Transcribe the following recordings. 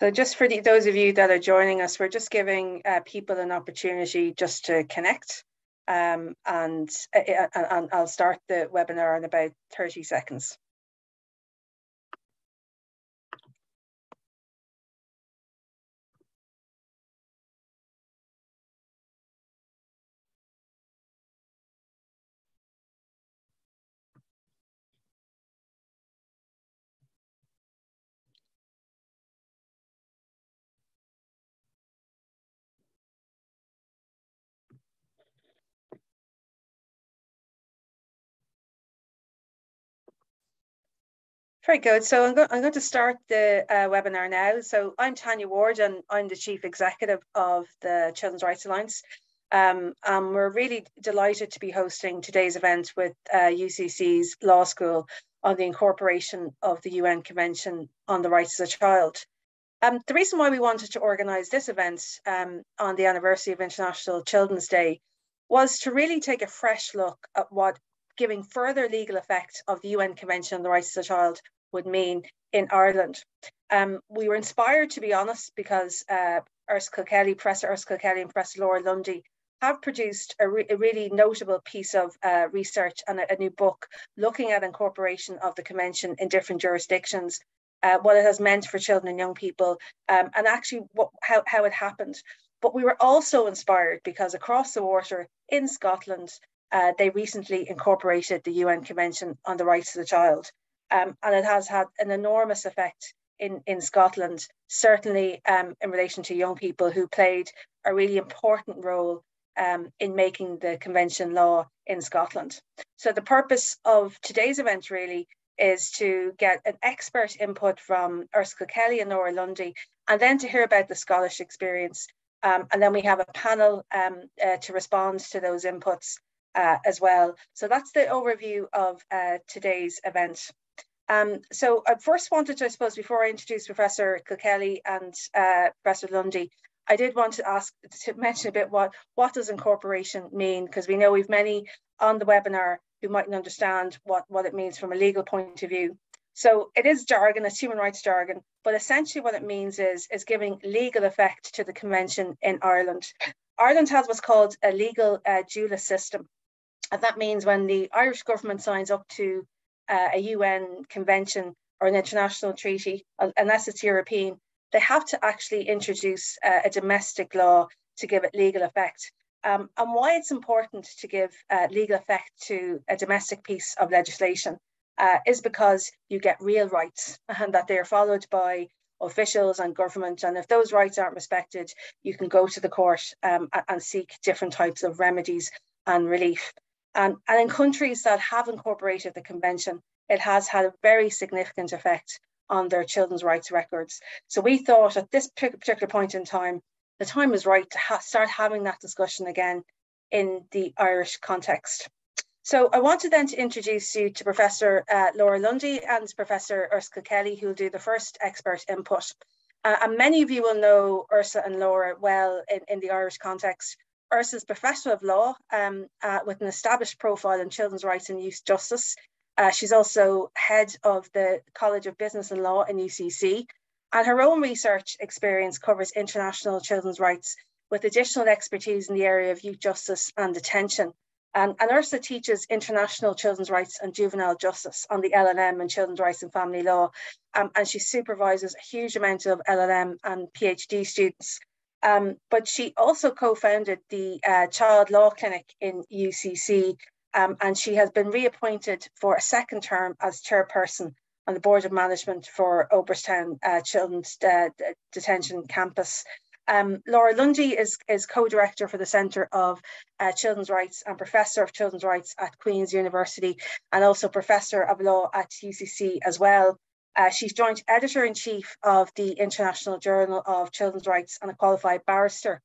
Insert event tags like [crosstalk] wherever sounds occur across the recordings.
So just for the, those of you that are joining us, we're just giving uh, people an opportunity just to connect. Um, and, uh, uh and I'll start the webinar in about 30 seconds. Very good. So I'm, go I'm going to start the uh, webinar now. So I'm Tanya Ward and I'm the Chief Executive of the Children's Rights Alliance. Um, and we're really delighted to be hosting today's event with uh, UCC's Law School on the incorporation of the UN Convention on the Rights of the Child. Um, the reason why we wanted to organise this event um, on the anniversary of International Children's Day was to really take a fresh look at what giving further legal effect of the UN Convention on the Rights of the Child would mean in Ireland. Um, we were inspired, to be honest, because uh, Ursula Kilkelly, Professor Ursula Kilkelly and Professor Laura Lundy have produced a, re a really notable piece of uh, research and a, a, new book looking at incorporation of the convention in different jurisdictions, uh, what it has meant for children and young people, um, and actually what, how, how it happened. But we were also inspired because across the water in Scotland, uh, they recently incorporated the UN Convention on the Rights of the Child um, and it has had an enormous effect in, in Scotland, certainly um, in relation to young people who played a really important role um, in making the convention law in Scotland. So the purpose of today's event really is to get an expert input from Ursula Kilkelly and Laura Lundy, and then to hear about the Scottish experience. Um, and then we have a panel um, uh, to respond to those inputs uh, as well. So that's the overview of uh, today's event. Um, so I first wanted to, I suppose, before I introduce Professor Kilkelly and uh, Professor Lundy, I did want to ask to mention a bit what what does incorporation mean because we know we've many on the webinar who mightn't understand what what it means from a legal point of view. So it is jargon, it's human rights jargon, but essentially what it means is is giving legal effect to the convention in Ireland. Ireland has what's called a legal uh, dualist system, and that means when the Irish government signs up to uh, a UN convention or an international treaty, unless it's European, they have to actually introduce uh, a domestic law to give it legal effect. Um, and why it's important to give uh, legal effect to a domestic piece of legislation uh, is because you get real rights [laughs] and that they are followed by officials and government. And if those rights aren't respected, you can go to the court um, and seek different types of remedies and relief. Um, and in countries that have incorporated the convention, it has had a very significant effect on their children's rights records. So we thought at this particular point in time, the time was right to ha start having that discussion again in the Irish context. So I wanted then to introduce you to Professor uh, Laura Lundy and Professor Ursula Kilkelly, who will do the first expert input. Uh, and many of you will know Ursula and Laura well in, in the Irish context Ursula's Professor of Law um, uh, with an established profile in children's rights and youth justice. Uh, she's also head of the College of Business and Law in UCC. And her own research experience covers international children's rights with additional expertise in the area of youth justice and detention. And Ursula teaches international children's rights and juvenile justice on the LLM and children's rights and family law. Um, and she supervises a huge amount of LLM and PhD students um, but she also co-founded the uh, Child Law Clinic in UCC, um, and she has been reappointed for a second term as chairperson on the board of management for Oberstown uh, Children's uh, Detention Campus. Um, Laura Lundy is, is co-director for the Centre of uh, Children's Rights and Professor of Children's Rights at Queen's University and also Professor of Law at UCC as well. Uh, she's joint editor in chief of the International Journal of Children's Rights and a qualified barrister.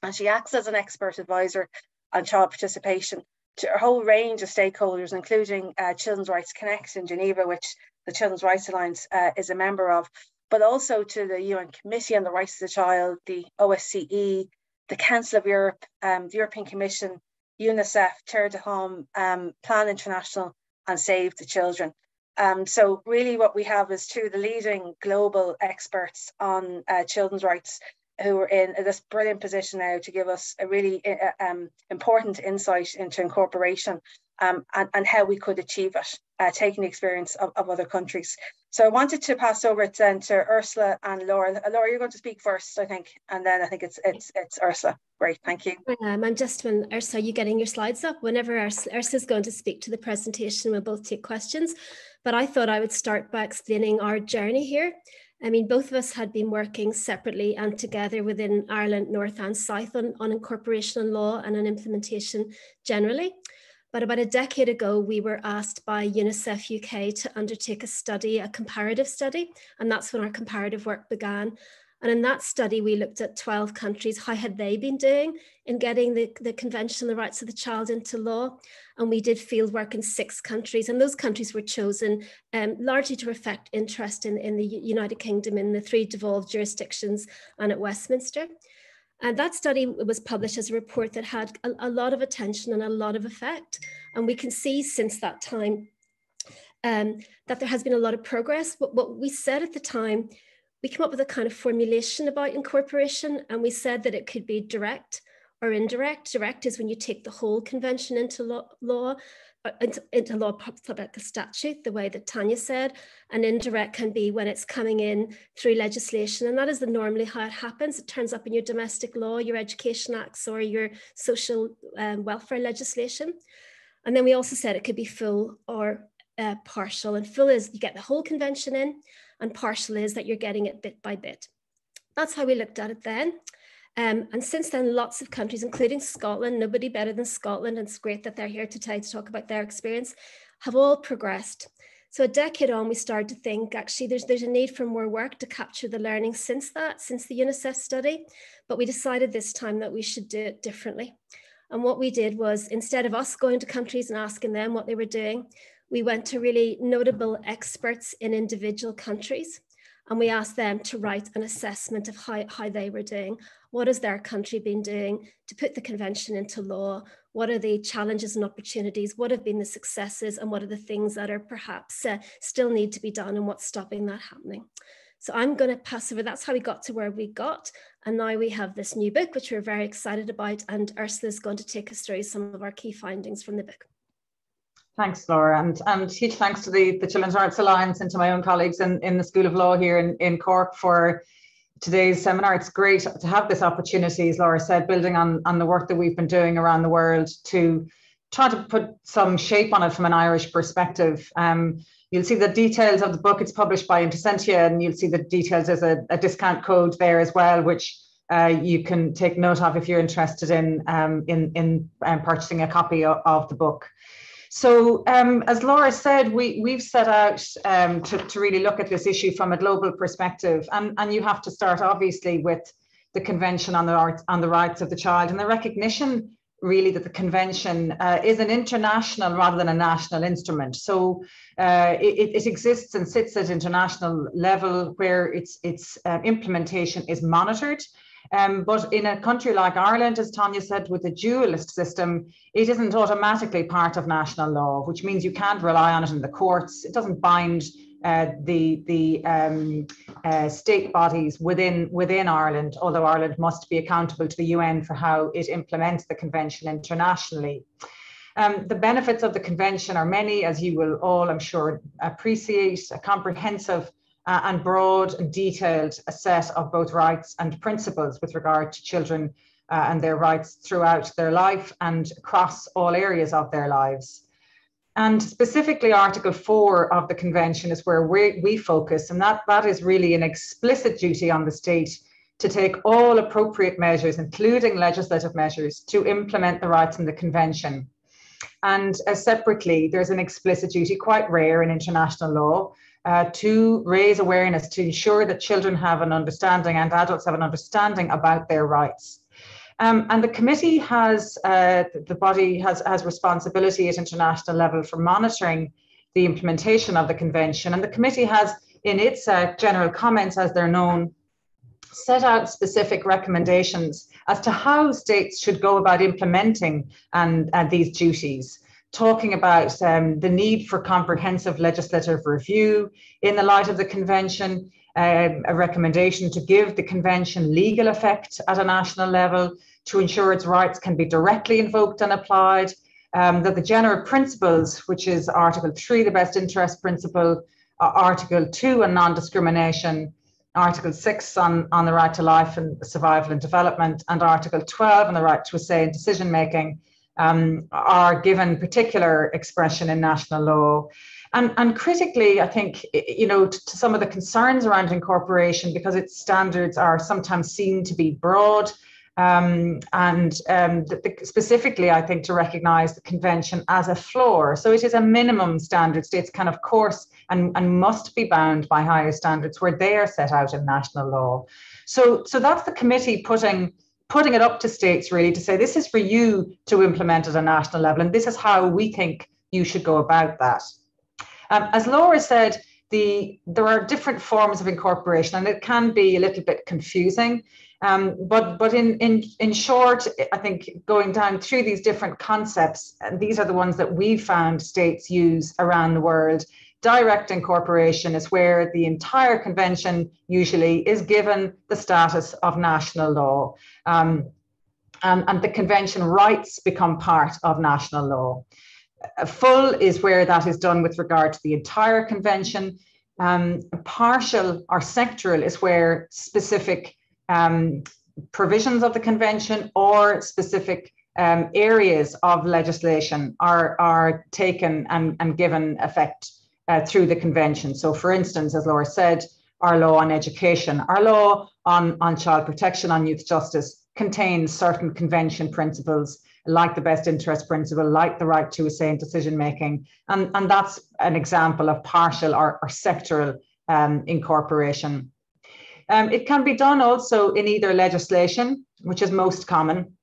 And she acts as an expert advisor on child participation to a whole range of stakeholders, including uh, Children's Rights Connect in Geneva, which the Children's Rights Alliance uh, is a member of, but also to the UN Committee on the Rights of the Child, the OSCE, the Council of Europe, um, the European Commission, UNICEF, Terre des Hommes, um, Plan International, and Save the Children. Um, so really what we have is two of the leading global experts on uh, children's rights who are in this brilliant position now to give us a really uh, um, important insight into incorporation um, and, and how we could achieve it, uh, taking the experience of, of other countries. So I wanted to pass over then to Ursula and Laura. Uh, Laura, you're going to speak first, I think, and then I think it's it's it's Ursula. Great, thank you. Um, I'm just when Ursula, you getting your slides up? Whenever Ursula, Ursula's going to speak to the presentation, we'll both take questions. But I thought I would start by explaining our journey here. I mean, both of us had been working separately and together within Ireland North and South on, on incorporation law and on implementation generally. But about a decade ago, we were asked by UNICEF UK to undertake a study, a comparative study, and that's when our comparative work began. And in that study, we looked at 12 countries. How had they been doing in getting the, the Convention on the Rights of the Child into law? And we did field work in six countries. And those countries were chosen um, largely to reflect interest in, in the United Kingdom in the three devolved jurisdictions and at Westminster. And that study was published as a report that had a, a lot of attention and a lot of effect. And we can see since that time um, that there has been a lot of progress. But what we said at the time, we came up with a kind of formulation about incorporation, and we said that it could be direct or indirect. Direct is when you take the whole convention into law, law into, law a statute, the way that Tanya said, and indirect can be when it's coming in through legislation. And that is the normally how it happens. It turns up in your domestic law, your education acts, or your social um, welfare legislation. And then we also said it could be full or uh, partial. And full is you get the whole convention in, and partial is that you're getting it bit by bit. That's how we looked at it then. Um, and since then, lots of countries, including Scotland, nobody better than Scotland, and it's great that they're here today to talk about their experience, have all progressed. So a decade on, we started to think actually there's, there's a need for more work to capture the learning since that, since the UNICEF study, but we decided this time that we should do it differently. And what we did was instead of us going to countries and asking them what they were doing, we went to really notable experts in individual countries and we asked them to write an assessment of how, how they were doing. What has their country been doing to put the convention into law? What are the challenges and opportunities? What have been the successes? And what are the things that are perhaps uh, still need to be done and what's stopping that happening? So I'm going to pass over. That's how we got to where we got. And now we have this new book, which we're very excited about. And Ursula's going to take us through some of our key findings from the book. Thanks, Laura, and, and huge thanks to the, the Children's Rights Alliance and to my own colleagues in, in the School of Law here in, in Cork for today's seminar. It's great to have this opportunity, as Laura said, building on, on the work that we've been doing around the world to try to put some shape on it from an Irish perspective. Um, you'll see the details of the book. It's published by Intersentia, and you'll see the details. There's a, a discount code there as well, which uh, you can take note of if you're interested in um, in in um, purchasing a copy of, of the book. So, um, as Laura said, we, we've set out um, to, to really look at this issue from a global perspective. And, and you have to start, obviously, with the Convention on the, Arts, on the Rights of the Child and the recognition, really, that the Convention uh, is an international rather than a national instrument. So, uh, it, it, exists and sits at international level where its, its uh, implementation is monitored um, but in a country like Ireland, as Tanya said, with a dualist system, it isn't automatically part of national law, which means you can't rely on it in the courts. It doesn't bind uh, the the um, uh, state bodies within within Ireland, although Ireland must be accountable to the UN for how it implements the convention internationally. Um, the benefits of the convention are many, as you will all, I'm sure, appreciate. A comprehensive uh, and broad and detailed a set of both rights and principles with regard to children uh, and their rights throughout their life and across all areas of their lives. And specifically, Article 4 of the Convention is where we, we focus, and that, that is really an explicit duty on the state to take all appropriate measures, including legislative measures, to implement the rights in the Convention. And uh, separately, there's an explicit duty, quite rare in international law, uh, to raise awareness to ensure that children have an understanding and adults have an understanding about their rights. Um, and the committee has, uh, the body has, has responsibility at international level for monitoring the implementation of the convention. And the committee has, in its uh, general comments, as they're known, set out specific recommendations as to how states should go about implementing and, and these duties. Talking about um, the need for comprehensive legislative review in the light of the convention, um, a recommendation to give the convention legal effect at a national level to ensure its rights can be directly invoked and applied, um, that the general principles, which is Article 3, the best interest principle, uh, Article 2 on non-discrimination, Article 6 on, on the right to life and survival and development, and Article 12 on the right to a say in decision making, um, are given particular expression in national law. And, and critically, I think, you know, to, to some of the concerns around incorporation, because its standards are sometimes seen to be broad, um, and um, the, the, specifically, I think, to recognize the convention as a floor. So it is a minimum standard. States can, of course, and, and must be bound by higher standards where they are set out in national law. So, so that's the committee putting putting it up to states really to say this is for you to implement at a national level, and this is how we think you should go about that. Um, as Laura said, the there are different forms of incorporation, and it can be a little bit confusing. Um, but but in, in in short, I think going down through these different concepts, and these are the ones that we found states use around the world. Direct incorporation is where the entire convention usually is given the status of national law. Um, and, and the convention rights become part of national law. Full is where that is done with regard to the entire convention. Um, partial or sectoral is where specific um, provisions of the convention or specific um, areas of legislation are, are taken and, and given effect uh, through the convention. So, for instance, as Laura said, our law on education, our law on, on child protection, on youth justice contains certain convention principles like the best interest principle, like the right to a say in decision making. And, and that's an example of partial or, or sectoral um, incorporation. Um, it can be done also in either legislation, which is most common,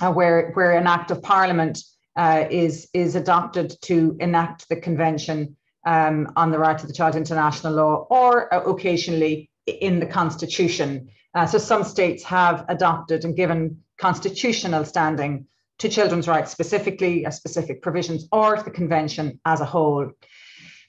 uh, where, where an act of parliament uh, is, is adopted to enact the convention um, on the right to the child international law, or uh, occasionally in the constitution. Uh, so some states have adopted and given constitutional standing to children's rights specifically, uh, specific provisions, or the convention as a whole.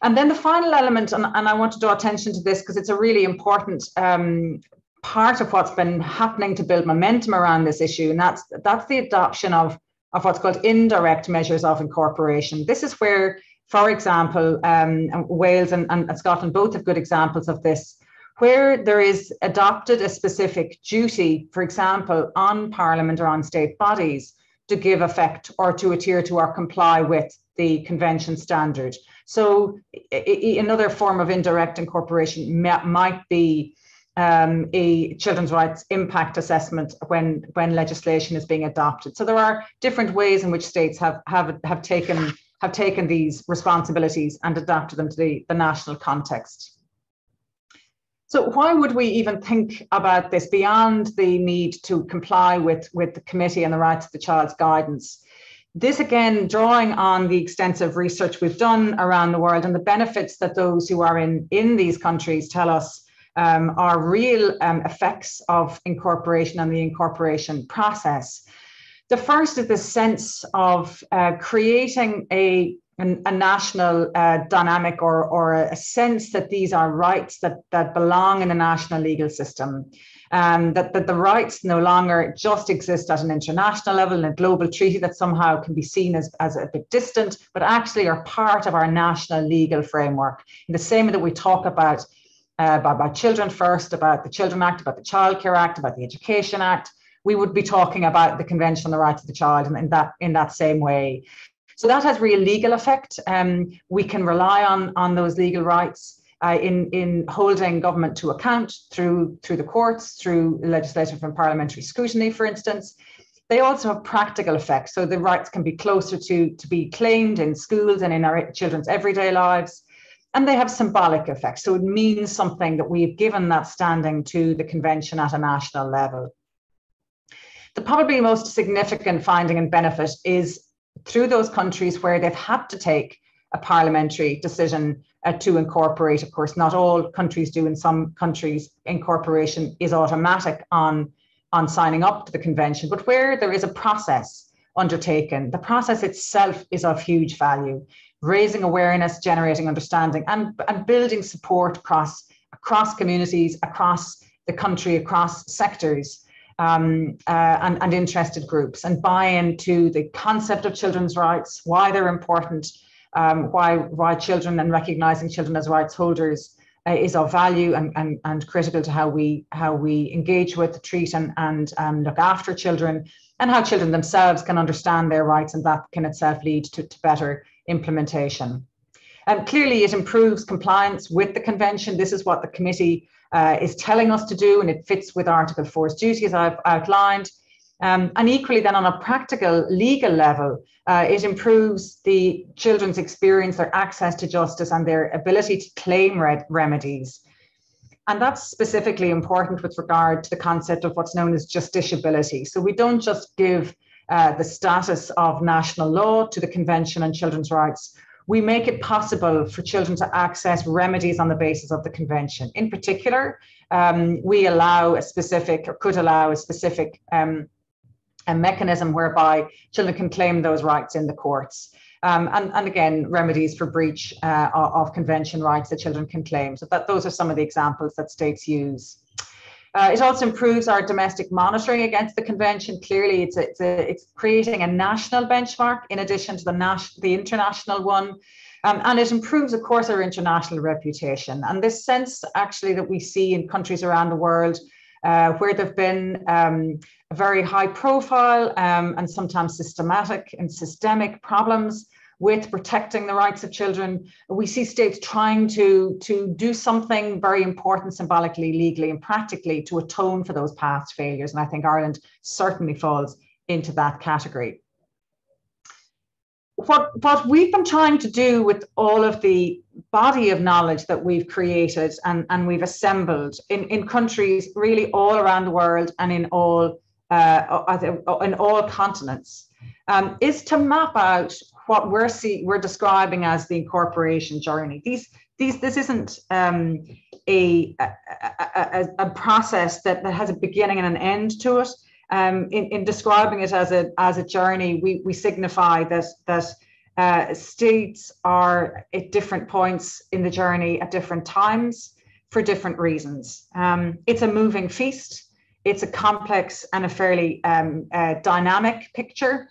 And then the final element, and, and I want to draw attention to this because it's a really important um, part of what's been happening to build momentum around this issue, and that's that's the adoption of of what's called indirect measures of incorporation. This is where, for example, um, Wales and, and Scotland both have good examples of this, where there is adopted a specific duty, for example, on Parliament or on state bodies to give effect or to adhere to or comply with the convention standard. So another form of indirect incorporation might be um, a children's rights impact assessment when when legislation is being adopted. So there are different ways in which states have have have taken have taken these responsibilities and adapted them to the, the national context. So why would we even think about this beyond the need to comply with, with the committee and the rights of the child's guidance? This again, drawing on the extensive research we've done around the world and the benefits that those who are in, in these countries tell us um, are real um, effects of incorporation and the incorporation process. The first is the sense of uh, creating a, a national uh, dynamic or, or a sense that these are rights that, that belong in a national legal system um, that, that the rights no longer just exist at an international level in a global treaty that somehow can be seen as, as a bit distant, but actually are part of our national legal framework. In the same way that we talk about, uh, about, about Children First, about the Children Act, about the Child Care Act, about the Education Act, we would be talking about the Convention on the Rights of the Child in, that, in that same way. So that has real legal effect. Um, we can rely on, on those legal rights uh, in, in holding government to account through, through the courts, through legislative and parliamentary scrutiny, for instance. They also have practical effects. So the rights can be closer to, to be claimed in schools and in our children's everyday lives. And they have symbolic effects. So it means something that we've given that standing to the convention at a national level. The probably most significant finding and benefit is through those countries where they've had to take a parliamentary decision uh, to incorporate. Of course, not all countries do. In some countries, incorporation is automatic on, on signing up to the convention. But where there is a process undertaken. The process itself is of huge value, raising awareness, generating understanding, and, and building support across, across communities, across the country, across sectors. Um, uh, and, and interested groups and buy into the concept of children's rights, why they're important, um, why, why children and recognizing children as rights holders uh, is of value and, and, and critical to how we how we engage with, treat and, and um, look after children and how children themselves can understand their rights and that can itself lead to, to better implementation. And clearly it improves compliance with the convention. This is what the committee uh, is telling us to do and it fits with Article 4's duty as I've outlined. Um, and equally, then on a practical legal level, uh, it improves the children's experience, their access to justice, and their ability to claim red remedies. And that's specifically important with regard to the concept of what's known as justiciability. So we don't just give uh, the status of national law to the Convention on Children's Rights. We make it possible for children to access remedies on the basis of the Convention. In particular, um, we allow a specific, or could allow a specific um, a mechanism whereby children can claim those rights in the courts. Um, and, and again, remedies for breach uh, of convention rights that children can claim. So that those are some of the examples that states use. Uh, it also improves our domestic monitoring against the convention. Clearly, it's a, it's, a, it's creating a national benchmark in addition to the, nas- the international one. Um, and it improves, of course, our international reputation. And this sense actually that we see in countries around the world uh, where there have been um, very high profile um, and sometimes systematic and systemic problems with protecting the rights of children. We see states trying to, to do something very important symbolically, legally, and practically to atone for those past failures. And I think Ireland certainly falls into that category. What, what we've been trying to do with all of the body of knowledge that we've created and, and we've assembled in, in countries really all around the world and in all uh, in all continents um, is to map out what we're see we're describing as the incorporation journey. These these this isn't um, a, a, a, a, process that, that has a beginning and an end to it. Um, in, in describing it as a as a journey, we we signify that that uh, states are at different points in the journey at different times for different reasons. Um, it's a moving feast it's a complex and a fairly um, uh, dynamic picture.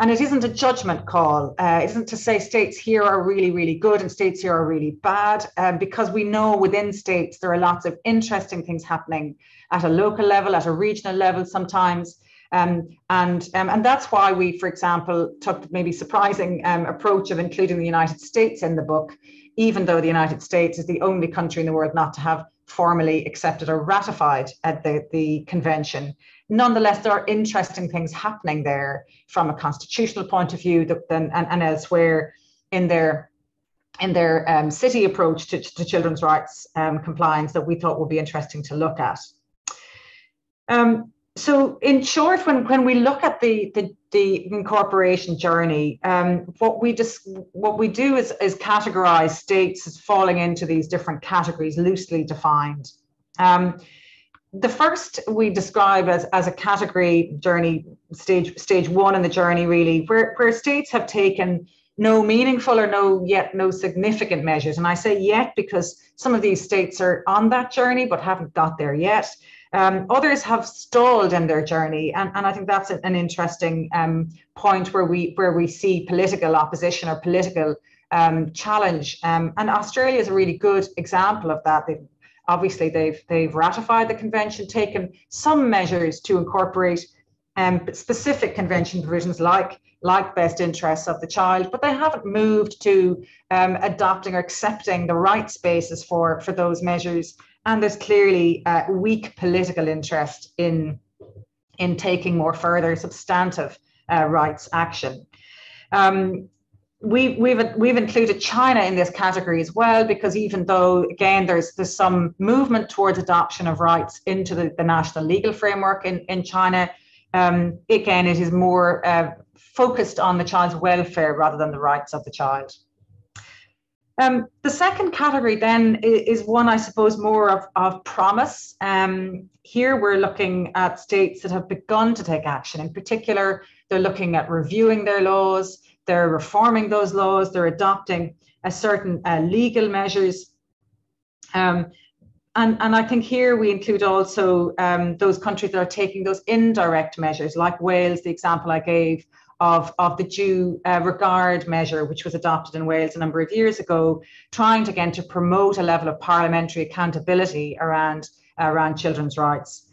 And it isn't a judgment call. Uh, it isn't to say states here are really, really good and states here are really bad, um, because we know within states there are lots of interesting things happening at a local level, at a regional level sometimes. Um, and um, and that's why we, for example, took maybe surprising um, approach of including the United States in the book, even though the United States is the only country in the world not to have formally accepted or ratified at the, the convention. Nonetheless, there are interesting things happening there from a constitutional point of view that, and, and elsewhere in their in their um, city approach to, to children's rights um, compliance that we thought would be interesting to look at. Um, so in short, when, when we look at the, the, the incorporation journey, um, what we just what we do is, is categorize states as falling into these different categories, loosely defined. The first we describe as, as a category journey, stage stage one in the journey, really, where, where states have taken no meaningful or no yet no significant measures. And I say yet because some of these states are on that journey but haven't got there yet. Um, others have stalled in their journey, and, and I think that's an interesting um, point where we where we see political opposition or political um, challenge. Um, and Australia is a really good example of that. They've, obviously, they've they've ratified the convention, taken some measures to incorporate um, specific convention provisions like like best interests of the child, but they haven't moved to um, adopting or accepting the rights basis for for those measures and there's clearly a weak political interest in in taking more further substantive uh, rights action. Um, we, we've we've included China in this category as well because even though again there's there's some movement towards adoption of rights into the, the national legal framework in in China, um, again it is more uh, focused on the child's welfare rather than the rights of the child. Um, the second category then is, one, I suppose, more of, of promise. Um, here we're looking at states that have begun to take action. In particular, they're looking at reviewing their laws, they're reforming those laws, they're adopting a certain uh, legal measures. Um, and, and I think here we include also um, those countries that are taking those indirect measures, like Wales, the example I gave, of, of the due uh, regard measure, which was adopted in Wales a number of years ago, trying to, again to promote a level of parliamentary accountability around, around children's rights.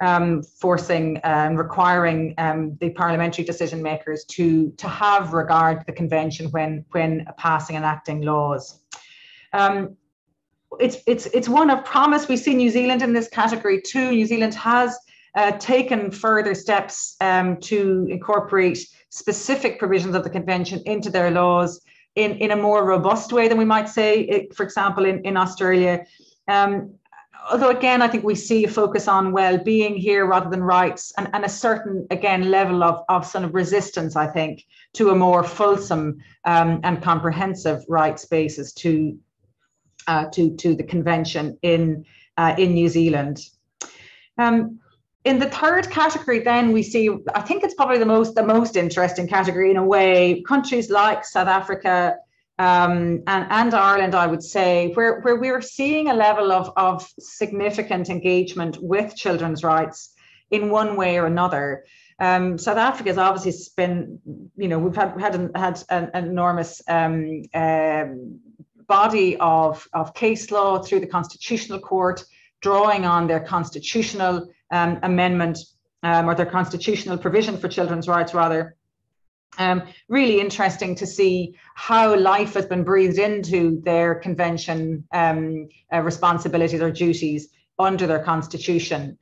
Um, forcing and requiring um, the parliamentary decision makers to, to have regard to the convention when, when passing and acting laws. Um, it's, it's, it's one of promise. We see New Zealand in this category too. New Zealand has uh, taken further steps um, to incorporate specific provisions of the convention into their laws in, in a more robust way than we might say, it, for example, in, in Australia. Um, although again, I think we see a focus on well-being here rather than rights and, and a certain, again, level of, of sort of resistance, I think, to a more fulsome um, and comprehensive rights basis to, uh, to, to the convention in, uh, in New Zealand. Um, in the third category, then we see, I think it's probably the most the most interesting category in a way, countries like South Africa um, and, and Ireland, I would say, where, where we're seeing a level of, of significant engagement with children's rights in one way or another. Um, South Africa has obviously been, you know, we've had had an, had an, enormous um, um, body of, of case law through the Constitutional Court, drawing on their constitutional um, amendment um, or their constitutional provision for children's rights, rather. Um, really interesting to see how life has been breathed into their convention um, uh, responsibilities or duties under their constitution.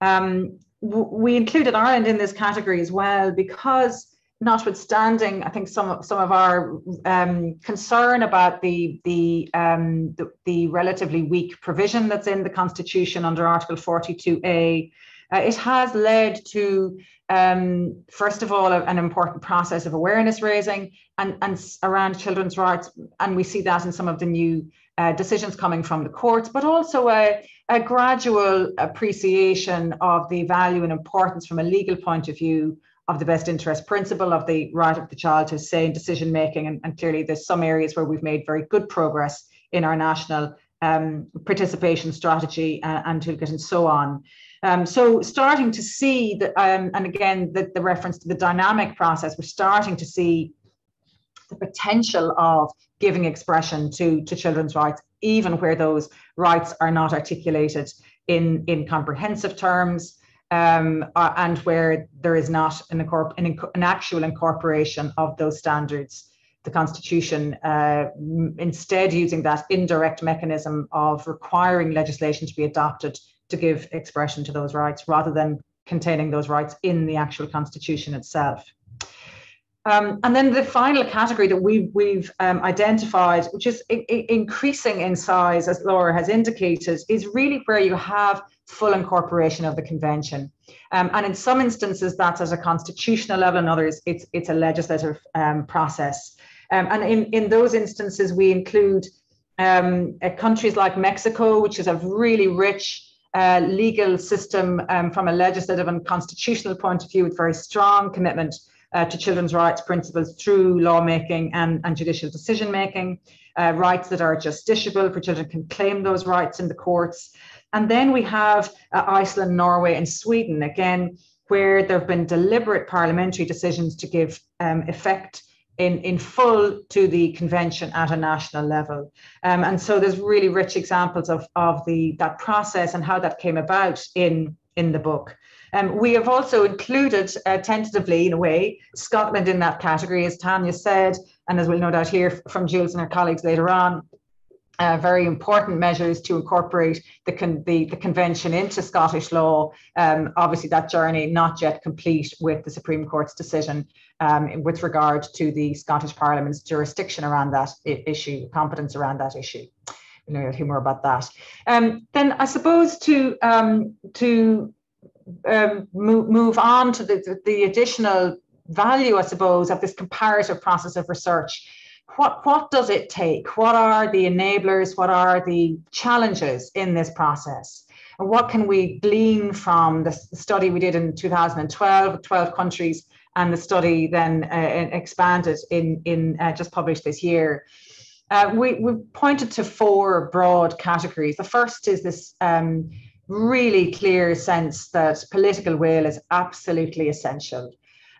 Um, we included Ireland in this category as well because notwithstanding, I think some of, some of our um, concern about the the, um, the, the relatively weak provision that's in the Constitution under Article 42A, uh, it has led to um, first of all a, an important process of awareness raising and and around children's rights, and we see that in some of the new uh, decisions coming from the courts, but also a, a gradual appreciation of the value and importance from a legal point of view of the best interest principle of the right of the child to say in decision making. And, and clearly, there's some areas where we've made very good progress in our national um, participation strategy uh, and toolkit and so on. Um, so starting to see that, um, and again, the, the reference to the dynamic process, we're starting to see the potential of giving expression to, to children's rights, even where those rights are not articulated in, in comprehensive terms um, uh, and where there is not an, an, an, actual incorporation of those standards. The Constitution, uh, instead, using that indirect mechanism of requiring legislation to be adopted to give expression to those rights rather than containing those rights in the actual Constitution itself. Um, and then the final category that we've, we've um, identified, which is I increasing in size, as Laura has indicated, is really where you have full incorporation of the convention. Um, and in some instances, that's at a constitutional level, in others, it's, it's a legislative um, process. Um, and in, in those instances, we include um, uh, countries like Mexico, which is a really rich legal system um, from a legislative and constitutional point of view with very strong commitment uh, to children's rights principles through lawmaking and, and judicial decision making, uh, rights that are justiciable for children can claim those rights in the courts. And then we have uh, Iceland, Norway, and Sweden, again, where there have been deliberate parliamentary decisions to give um, effect in, in full to the convention at a national level. Um, and so there's really rich examples of, of the that process and how that came about in, in the book. Um, we have also included uh, tentatively, in a way, Scotland in that category, as Tanya said, and as we'll no doubt hear from Jules and her colleagues later on uh, very important measures to incorporate the, con- the, the, convention into Scottish law. Um, obviously, that journey not yet complete with the Supreme Court's decision um, with regard to the Scottish Parliament's jurisdiction around that I- issue, competence around that issue. You know, you'll hear more about that. Um, then I suppose to um, to um, move, move on to the, the additional value, I suppose, of this comparative process of research what, what does it take? What are the enablers? What are the challenges in this process? And what can we glean from the study we did in 2012, 12 countries, and the study then uh, expanded in, in uh, just published this year? Uh, we, we pointed to four broad categories. The first is this um, really clear sense that political will is absolutely essential.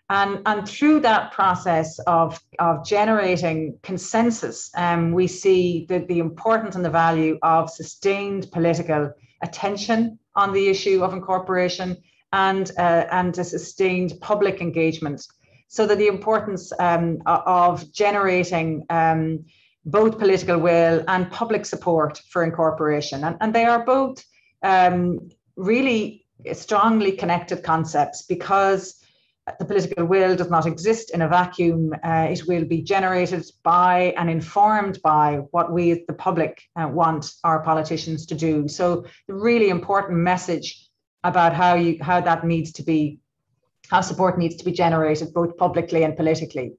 And, and through that process of, of generating consensus, um, we see the, the importance and the value of sustained political attention on the issue of incorporation and, uh, and a sustained public engagement. So that the importance um, of generating um, both political will and public support for incorporation. And, and they are both um, really strongly connected concepts because the political will does not exist in a vacuum. Uh, it will be generated by and informed by what we the public uh, want our politicians to do. So the really important message about how you how that needs to be, how support needs to be generated both publicly and politically.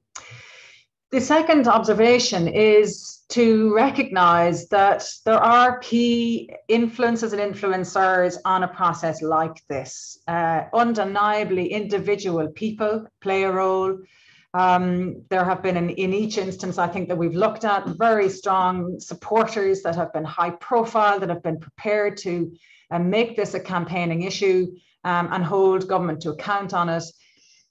The second observation is to recognize that there are key influences and influencers on a process like this. Uh, undeniably, individual people play a role. Um, there have been, in, in each instance, I think that we've looked at very strong supporters that have been high profile, that have been prepared to uh, make this a campaigning issue um, and hold government to account on it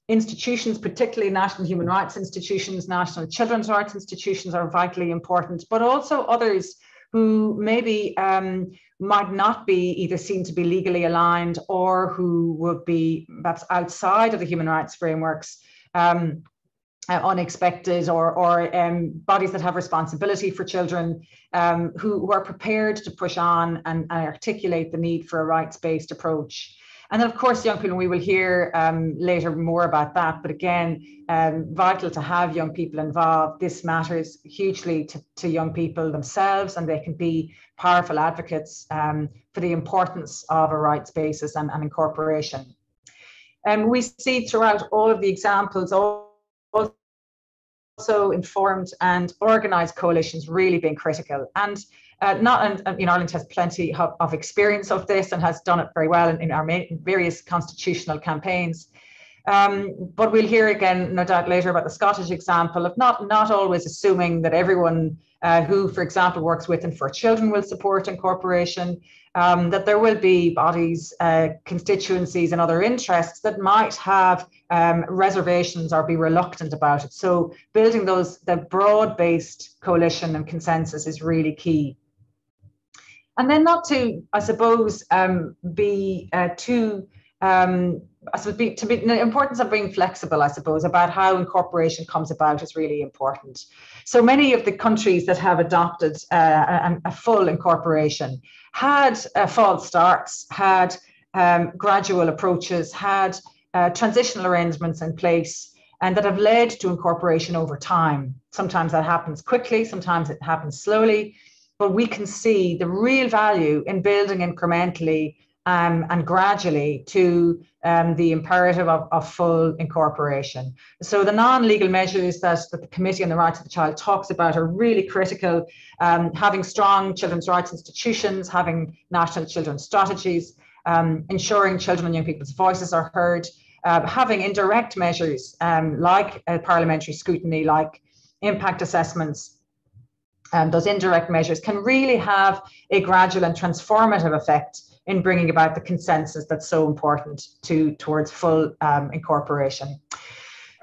institutions, particularly national human rights institutions, national children's rights institutions are vitally important, but also others who maybe um, might not be either seen to be legally aligned or who would be perhaps outside of the human rights frameworks. Um, uh, unexpected or, or um, bodies that have responsibility for children um, who, who, are prepared to push on and, and articulate the need for a rights-based approach. And then, of course, young people, we will hear um, later more about that. But again, um, vital to have young people involved. This matters hugely to, to young people themselves, and they can be powerful advocates um, for the importance of a rights basis and, and incorporation. And um, we see throughout all of the examples, also informed and organized coalitions really being critical. And uh, not and, in Ireland has plenty of, of, experience of this and has done it very well in, in our various constitutional campaigns. Um, but we'll hear again, no doubt, later about the Scottish example of not not always assuming that everyone uh, who, for example, works with and for children will support incorporation. Um, that there will be bodies, uh, constituencies, and other interests that might have um, reservations or be reluctant about it. So building those the broad-based coalition and consensus is really key and then not to, I suppose, um, be uh, too, um, I suppose, be, to be the importance of being flexible, I suppose, about how incorporation comes about is really important. So many of the countries that have adopted uh, a, a, full incorporation had uh, false starts, had um, gradual approaches, had uh, transitional arrangements in place and that have led to incorporation over time. Sometimes that happens quickly, sometimes it happens slowly, but we can see the real value in building incrementally um, and gradually to um, the imperative of, of, full incorporation. So the non-legal measures that, that, the Committee on the Rights of the Child talks about are really critical. Um, having strong children's rights institutions, having national children's strategies, um, ensuring children and young people's voices are heard, uh, having indirect measures um, like uh, parliamentary scrutiny, like impact assessments, um, those indirect measures can really have a gradual and transformative effect in bringing about the consensus that's so important to towards full um, incorporation.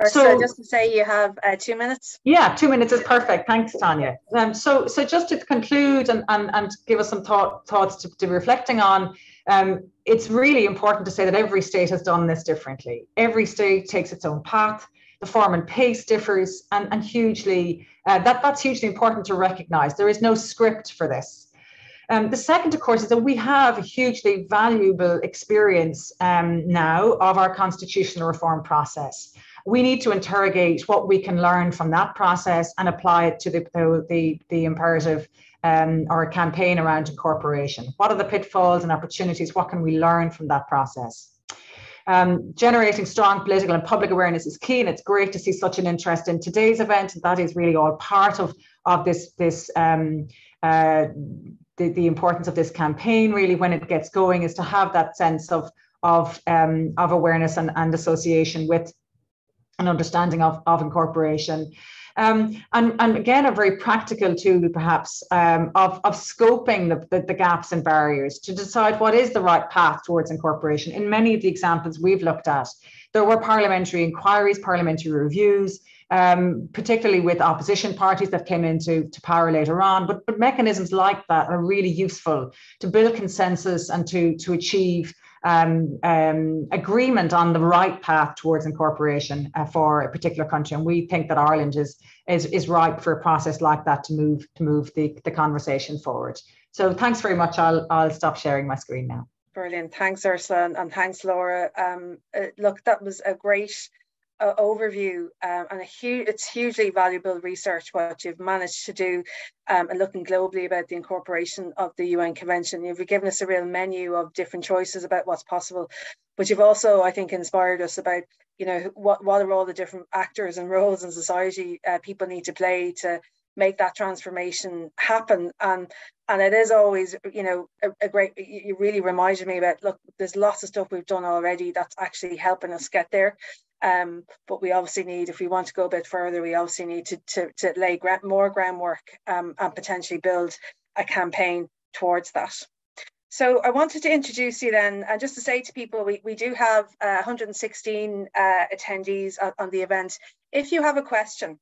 so, just to say you have uh, two minutes. Yeah, two minutes is perfect. Thanks, Tanya. Um, so, so just to conclude and, and, and give us some thought, thoughts to, to reflecting on, um, it's really important to say that every state has done this differently. Every state takes its own path the form and pace differs and, and hugely uh, that that's hugely important to recognize. There is no script for this. Um, the second of course is that we have a hugely valuable experience um, now of our constitutional reform process. We need to interrogate what we can learn from that process and apply it to the the, the, the imperative um, or a campaign around incorporation. What are the pitfalls and opportunities? What can we learn from that process Um, generating strong political and public awareness is key, and it's great to see such an interest in today's event. That is really all part of, of this, this um, uh, the, the importance of this campaign really when it gets going is to have that sense of, of, um, of awareness and, and association with an understanding of, of incorporation. Um, and, and again, a very practical tool, perhaps, um, of, of scoping the, the, the, gaps and barriers to decide what is the right path towards incorporation. In many of the examples we've looked at, there were parliamentary inquiries, parliamentary reviews, um, particularly with opposition parties that came into to power later on. But, but mechanisms like that are really useful to build consensus and to, to achieve um, um, agreement on the right path towards incorporation uh, for a particular country. And we think that Ireland is, is, is ripe for a process like that to move to move the, the conversation forward. So thanks very much. I'll, I'll stop sharing my screen now. Brilliant. Thanks, Ursula, and, thanks, Laura. Um, uh, look, that was a great uh, overview um, and a huge, it's hugely valuable research what you've managed to do um, and looking globally about the incorporation of the UN Convention. You've given us a real menu of different choices about what's possible, but you've also, I think, inspired us about, you know, what, what are all the different actors and roles in society uh, people need to play to make that transformation happen and and it is always you know a, a, great you really reminded me about look there's lots of stuff we've done already that's actually helping us get there um, but we obviously need, if we want to go a bit further, we obviously need to, to, to lay more groundwork um, and potentially build a campaign towards that. So I wanted to introduce you then, and just to say to people, we, we do have uh, 116 uh, attendees on, on, the event. If you have a question,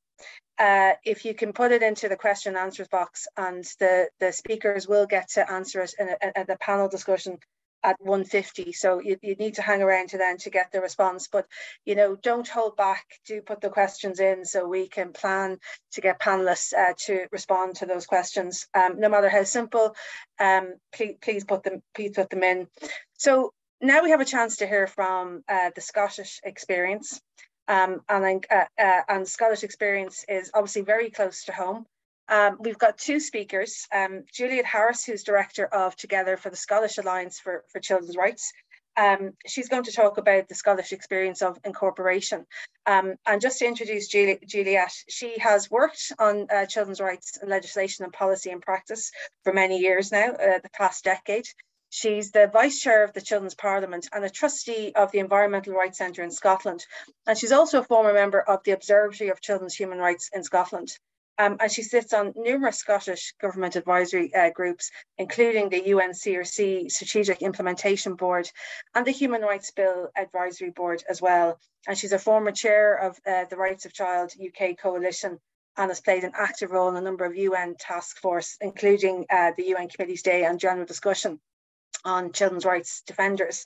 uh, if you can put it into the question and answers box and the, the speakers will get to answer it in, a, the panel discussion at 150 so you, you need to hang around to then to get the response. But you know don't hold back. Do put the questions in so we can plan to get panelists uh, to respond to those questions. Um, no matter how simple um, please, please put them please put them in. So now we have a chance to hear from uh, the Scottish experience um, and, uh, uh, and Scottish experience is obviously very close to home um, we've got two speakers, um, Juliet Harris, who's director of Together for the Scottish Alliance for, for Children's Rights. Um, she's going to talk about the Scottish experience of incorporation. Um, and just to introduce Juliet, she has worked on uh, children's rights legislation and policy and practice for many years now, uh, the past decade. She's the Vice Chair of the Children's Parliament and a trustee of the Environmental Rights Centre in Scotland. And she's also a former member of the Observatory of Children's Human Rights in Scotland. Um, and she sits on numerous Scottish government advisory uh, groups, including the UNCRC Strategic Implementation Board and the Human Rights Bill Advisory Board as well. And she's a former chair of uh, the Rights of Child UK Coalition and has played an active role in a number of UN task force, including uh, the UN Committee's Day and General Discussion on Children's Rights Defenders.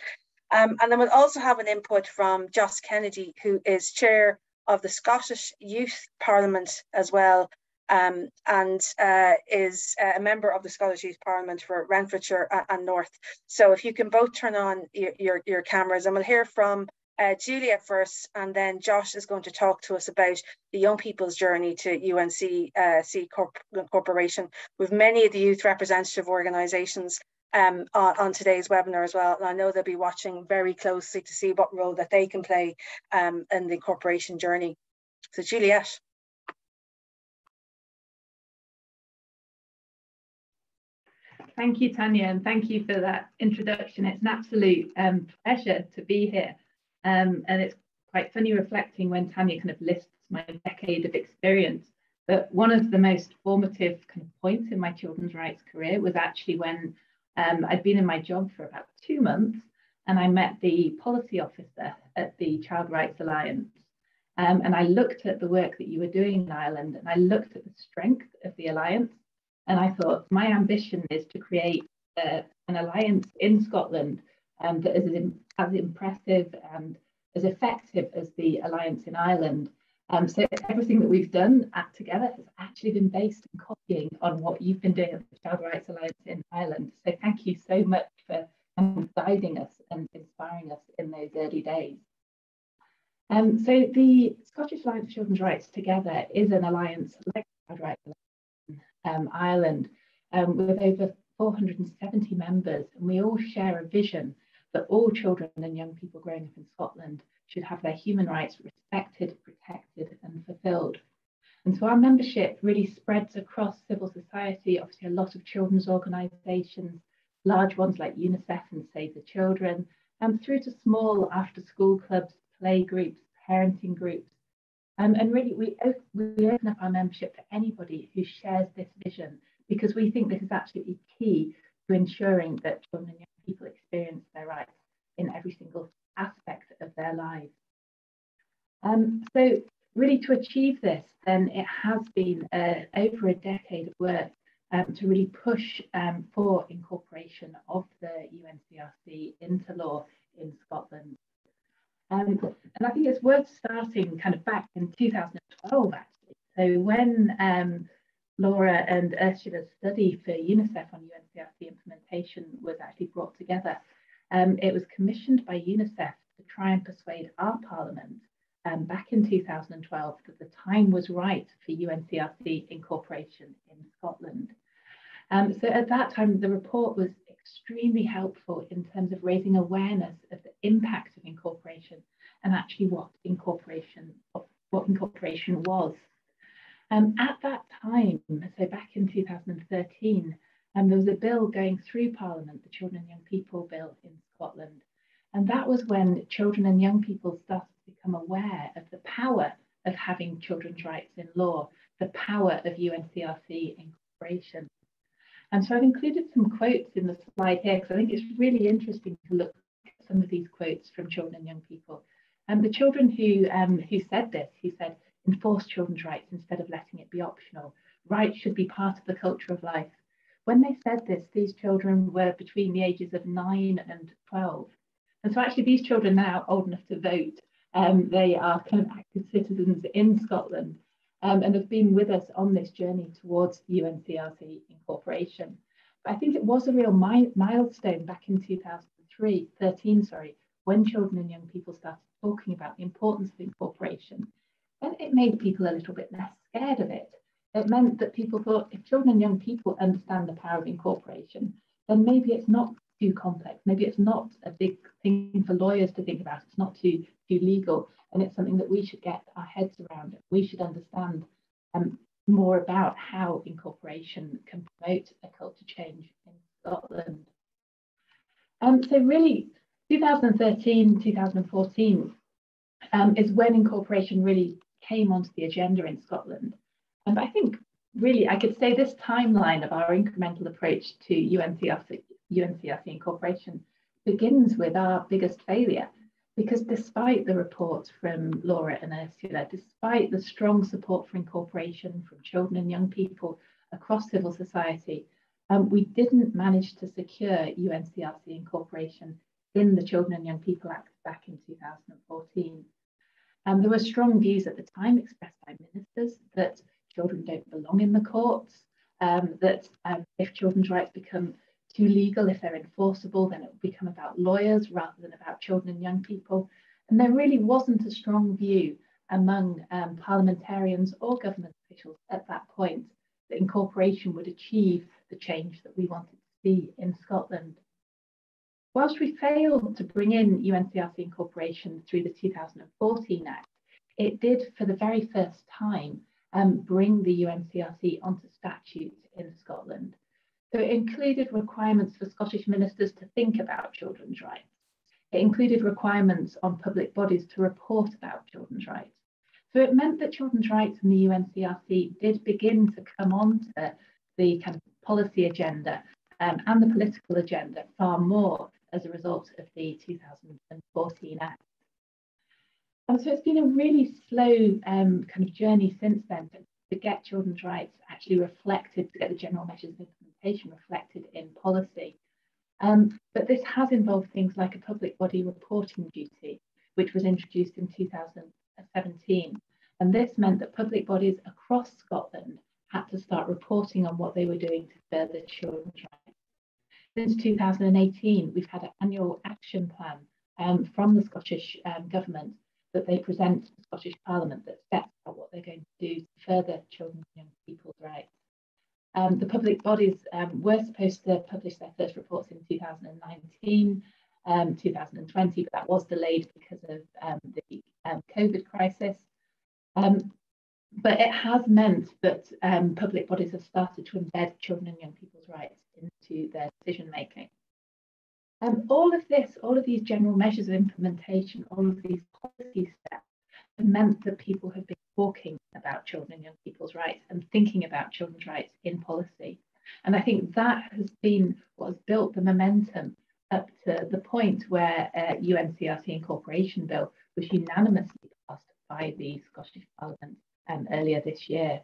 Um, and then we'll also have an input from Josh Kennedy, who is chair of the Scottish Youth Parliament as well, um, and uh, is a member of the Scottish Youth Parliament for Renfrewshire and North. So if you can both turn on your, your, your cameras and we'll hear from uh, Julia first, and then Josh is going to talk to us about the young people's journey to UNC uh, C Corp Corporation with many of the youth representative organisations um, on, on, today's webinar as well. And I know they'll be watching very closely to see what role that they can play um, in the corporation journey. So Juliet. Thank you, Tanya, and thank you for that introduction. It's an absolute um, pleasure to be here. Um, and it's quite funny reflecting when Tanya kind of lists my decade of experience. But one of the most formative kind of points in my children's rights career was actually when um, I'd been in my job for about two months and I met the policy officer at the Child Rights Alliance. Um, and I looked at the work that you were doing in Ireland and I looked at the strength of the alliance. And I thought, my ambition is to create uh, an alliance in Scotland um, that is as, as impressive and as effective as the alliance in Ireland. Um, so everything that we've done at Together has actually been based and copying on what you've been doing at the Child Rights Alliance in Ireland. So thank you so much for um, guiding us and inspiring us in those early days. Um, so the Scottish Alliance for Children's Rights Together is an alliance like Child Rights Alliance um, Ireland um, with over 470 members and we all share a vision that all children and young people growing up in Scotland should have their human rights respected, protected, and fulfilled. And so our membership really spreads across civil society, obviously, a lot of children's organisations, large ones like UNICEF and Save the Children, and through to small after school clubs, play groups, parenting groups. Um, and really, we, we open up our membership to anybody who shares this vision because we think this is absolutely key to ensuring that children and young people experience their rights in every single aspect of their lives. Um, so really to achieve this, then it has been uh, over a decade of work um, to really push um, for incorporation of the UNCRC into law in Scotland. Um, and I think it's worth starting kind of back in 2012, actually. So when um, Laura and Ursula's study for UNICEF on UNCRC implementation was actually brought together, um, it was commissioned by UNICEF to try and persuade our Parliament um, back in 2012 that the time was right for UNCRC incorporation in Scotland. Um, so at that time, the report was extremely helpful in terms of raising awareness of the impact of incorporation and actually what incorporation what incorporation was. Um, at that time, so back in 2013, um, there was a bill going through Parliament, the Children and Young People Bill in Scotland, and that was when children and young people started to become aware of the power of having children's rights in law, the power of UNCRC incorporation. And so I've included some quotes in the slide here because I think it's really interesting to look at some of these quotes from children and young people. And the children who, um, who said this, who said, enforce children's rights instead of letting it be optional. Rights should be part of the culture of life. When they said this, these children were between the ages of 9 and 12. And so actually these children are now old enough to vote. Um, they are kind of active citizens in Scotland um, and have been with us on this journey towards UNCRC incorporation. But I think it was a real mi milestone back in 2003, 13, sorry, when children and young people started talking about the importance of incorporation. And it made people a little bit less scared of it. It meant that people thought if children and young people understand the power of incorporation, then maybe it's not too complex. Maybe it's not a big thing for lawyers to think about. It's not too too legal and it's something that we should get our heads around. We should understand um, more about how incorporation can promote a culture change in Scotland. Um, so really, 2013, 2014 um, is when incorporation really came onto the agenda in Scotland. And I think really I could say this timeline of our incremental approach to UNCRC, UNCRC incorporation begins with our biggest failure, because despite the reports from Laura and Ursula, despite the strong support for incorporation from children and young people across civil society, um, we didn't manage to secure UNCRC incorporation in the Children and Young People Act back in 2014. Um, there were strong views at the time expressed by ministers that children don't belong in the courts, um, that um, if children's rights become too legal, if they're enforceable, then it will become about lawyers rather than about children and young people. And there really wasn't a strong view among um, parliamentarians or government officials at that point that incorporation would achieve the change that we wanted to see in Scotland. Whilst we failed to bring in UNCRC incorporation through the 2014 Act, it did for the very first time um, bring the UNCRC onto statute in Scotland. So it included requirements for Scottish ministers to think about children's rights. It included requirements on public bodies to report about children's rights. So it meant that children's rights in the UNCRC did begin to come onto the kind of policy agenda um, and the political agenda far more as a result of the 2014 Act. And so it's been a really slow um, kind of journey since then to, to, get children's rights actually reflected, to get the general measures of implementation reflected in policy. Um, but this has involved things like a public body reporting duty, which was introduced in 2017. And this meant that public bodies across Scotland had to start reporting on what they were doing to further children's rights. Since 2018, we've had an annual action plan um, from the Scottish um, Government that they present to the Scottish Parliament that sets out what they're going to do to further children and young people's rights. Um, the public bodies um, were supposed to publish their first reports in 2019, um, 2020, but that was delayed because of um, the um, COVID crisis. Um, but it has meant that public bodies have started to embed children and young people's rights into their decision making. Um, all of this, all of these general measures of implementation, all of these policy steps have meant that people have been talking about children and young people's rights and thinking about children's rights in policy. And I think that has been what has built the momentum up to the point where uh, UNCRC incorporation bill was unanimously passed by the Scottish Parliament um, earlier this year.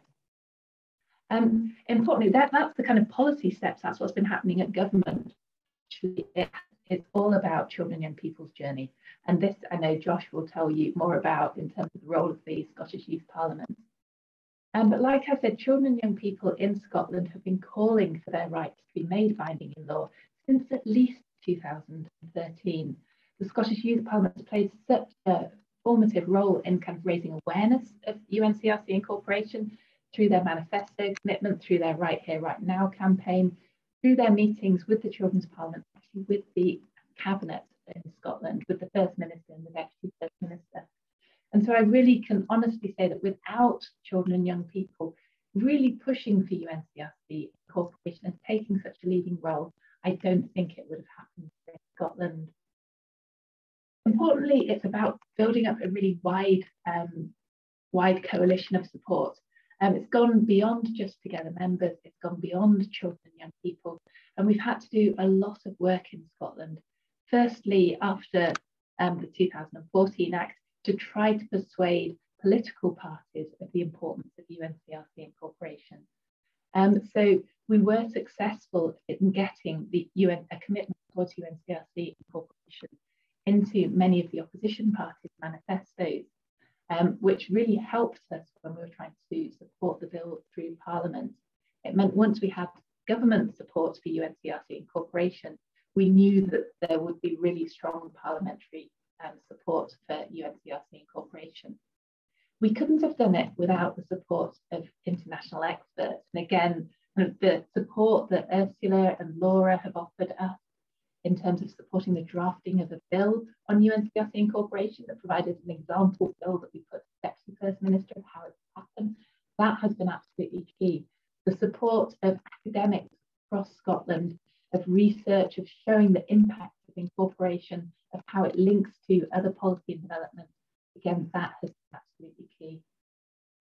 Um, importantly, that, that's the kind of policy steps, that's what's been happening at government. Actually, it, it's all about children and young people's journey. And this, I know Josh will tell you more about in terms of the role of the Scottish Youth Parliament. Um, but like I said, children and young people in Scotland have been calling for their rights to be made binding in law since at least 2013. The Scottish Youth Parliament has played such a formative role in kind of raising awareness of UNCRC incorporation through their manifesto commitment, through their Right Here, Right Now campaign, through their meetings with the Children's Parliament, actually with the Cabinet in Scotland, with the First Minister and the Deputy First Minister. And so I really can honestly say that without children and young people really pushing for UNCRC incorporation and taking such a leading role, I don't think it would have happened in Scotland. Importantly, it's about building up a really wide, um, wide coalition of support. Um, it's gone beyond just Together members, it's gone beyond children and young people, and we've had to do a lot of work in Scotland. Firstly, after um, the 2014 Act, to try to persuade political parties of the importance of UNCRC incorporation. Um, so we were successful in getting the UN a commitment towards UNCRC incorporation into many of the opposition parties' manifestos, um, which really helped us when we were trying to support the bill through Parliament. It meant once we had government support for UNCRC incorporation, we knew that there would be really strong parliamentary um, support for UNCRC incorporation. We couldn't have done it without the support of international experts. And again, the support that Ursula and Laura have offered us in terms of supporting the drafting of a bill on UNCRC incorporation that provided an example bill that we put to the Deputy First Minister of how it's happened. That has been absolutely key. The support of academics across Scotland, of research, of showing the impact of incorporation, of how it links to other policy and development. Again, that has been absolutely key.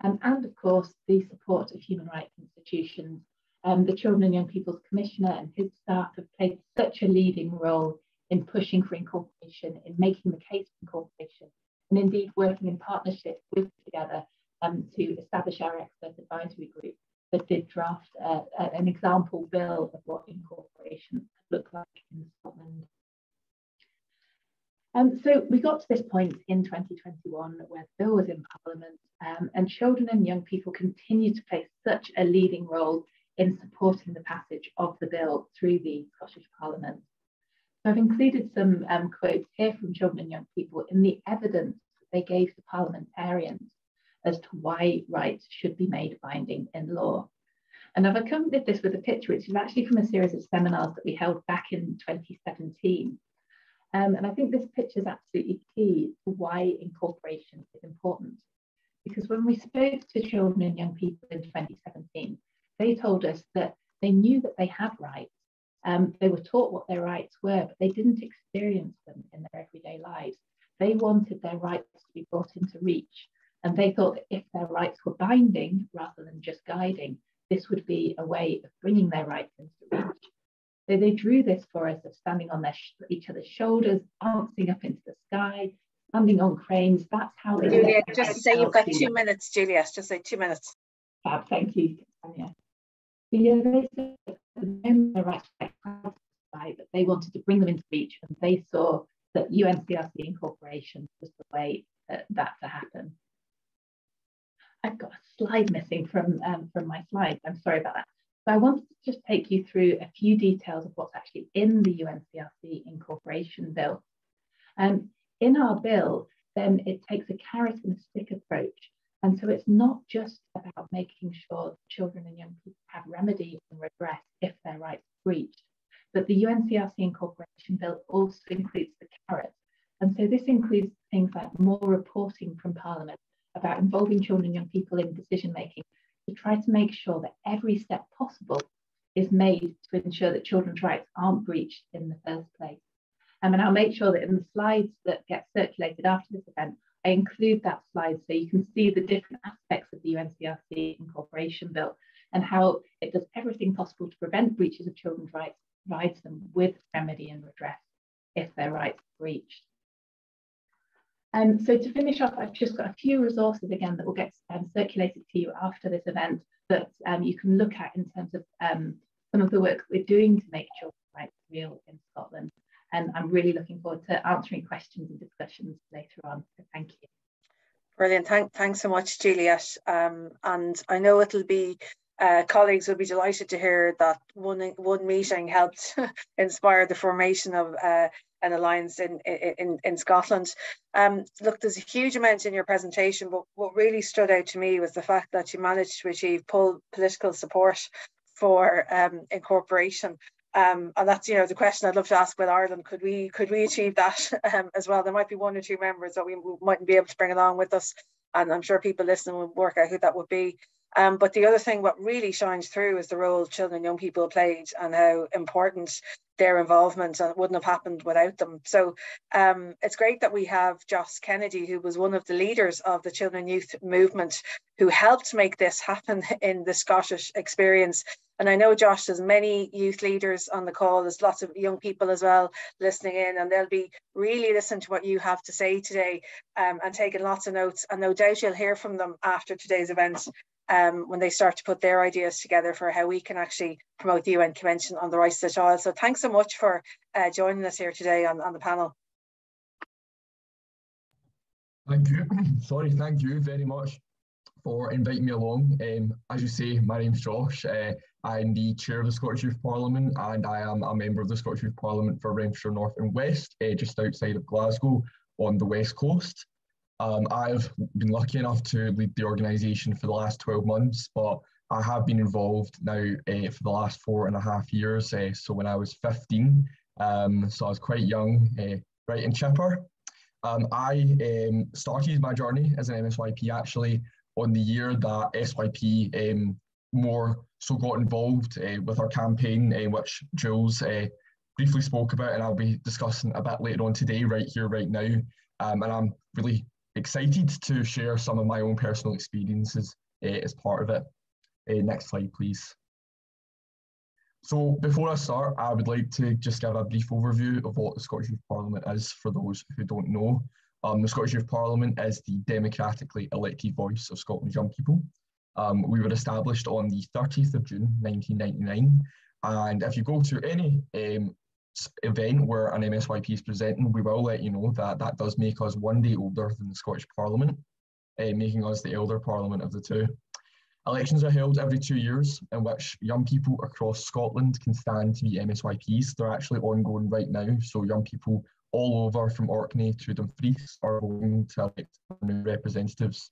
Um, and of course, the support of human rights institutions um, the Children and Young People's Commissioner and his staff have played such a leading role in pushing for incorporation, in making the case for incorporation, and indeed working in partnership with Together um, to establish our expert advisory group that did draft uh, an example bill of what incorporation could look like in Scotland. Um, so we got to this point in 2021 where the bill was in Parliament um, and children and young people continue to play such a leading role in supporting the passage of the bill through the Scottish Parliament. So I've included some um, quotes here from children and young people in the evidence they gave to parliamentarians as to why rights should be made binding in law. And I've accompanied this with a picture, which is actually from a series of seminars that we held back in 2017. Um, and I think this picture is absolutely key to why incorporation is important. Because when we spoke to children and young people in 2017, they told us that they knew that they had rights. Um, they were taught what their rights were, but they didn't experience them in their everyday lives. They wanted their rights to be brought into reach. And they thought that if their rights were binding rather than just guiding, this would be a way of bringing their rights into reach. So they drew this for us of standing on their each other's shoulders, bouncing up into the sky, standing on cranes. That's how they. Julia, just say you've got two minutes, Julia. Just say two minutes. Fab, thank you, Tanya the moment the right but they wanted to bring them into reach and they saw that UNCRC incorporation was the way that, that to happen. I've got a slide missing from, um, from my slides. I'm sorry about that. So I wanted to just take you through a few details of what's actually in the UNCRC incorporation bill. Um, in our bill, then it takes a carrot and stick approach and so it's not just about making sure children and young people have remedy and redress if their rights are breached, but the UNCRC incorporation bill also includes the carrot. And so this includes things like more reporting from Parliament about involving children and young people in decision making to try to make sure that every step possible is made to ensure that children's rights aren't breached in the first place. Um, and I'll make sure that in the slides that get circulated after this event, I include that slide so you can see the different aspects of the UNCRC incorporation bill and how it does everything possible to prevent breaches of children's rights, provides them with remedy and redress if their rights are breached. Um, so to finish off, I've just got a few resources again that will get um, circulated to you after this event that um, you can look at in terms of um, some of the work we're doing to make children's rights real in Scotland. And I'm really looking forward to answering questions and discussions later on. So thank you. Brilliant. Thank, thanks so much, Juliet. Um, and I know it'll be uh, colleagues will be delighted to hear that one one meeting helped [laughs] inspire the formation of uh, an alliance in in, in Scotland. Um, look, there's a huge amount in your presentation, but what really stood out to me was the fact that you managed to achieve political support for um, incorporation. Um, and that's you know the question I'd love to ask with Ireland. Could we could we achieve that [laughs] um, as well? There might be one or two members that we mightn't be able to bring along with us, and I'm sure people listening will work out who that would be. Um, but the other thing, what really shines through is the role children and young people played and how important their involvement and it wouldn't have happened without them. So um, it's great that we have Josh Kennedy, who was one of the leaders of the children and youth movement, who helped make this happen [laughs] in the Scottish experience. And I know Josh, there's many youth leaders on the call. There's lots of young people as well listening in, and they'll be really listening to what you have to say today um, and taking lots of notes. And no doubt you'll hear from them after today's event um, when they start to put their ideas together for how we can actually promote the UN Convention on the Rights of the Child. So thanks so much for uh, joining us here today on, on the panel. Thank you. [clears throat] Sorry, thank you very much for inviting me along. Um, as you say, my name's Josh. Uh, I'm the chair of the Scottish Youth Parliament and I am a member of the Scottish Youth Parliament for Renfrewshire North and West, uh, just outside of Glasgow on the west coast. Um, I've been lucky enough to lead the organisation for the last 12 months, but I have been involved now uh, for the last four and a half years. Uh, so when I was 15, um, so I was quite young, uh, right in chipper. Um, I um, started my journey as an MSYP actually on the year that SYP um, more so got involved with our campaign, which Jules briefly spoke about, and I'll be discussing a bit later on today, right here, right now. Um, and I'm really excited to share some of my own personal experiences uh, as part of it. Uh, next slide, please. So before I start, I would like to just give a brief overview of what the Scottish Parliament is for those who don't know. Um, the Scottish Youth Parliament is the democratically elected voice of Scotland's young people. Um, we were established on the 30th of June 1999 and if you go to any um, event where an MSYP is presenting, we will let you know that that does make us one day older than the Scottish Parliament, uh, making us the elder Parliament of the two. Elections are held every two years in which young people across Scotland can stand to be MSYPs. They're actually ongoing right now, so young people all over from Orkney to Dumfries are going to elect new representatives.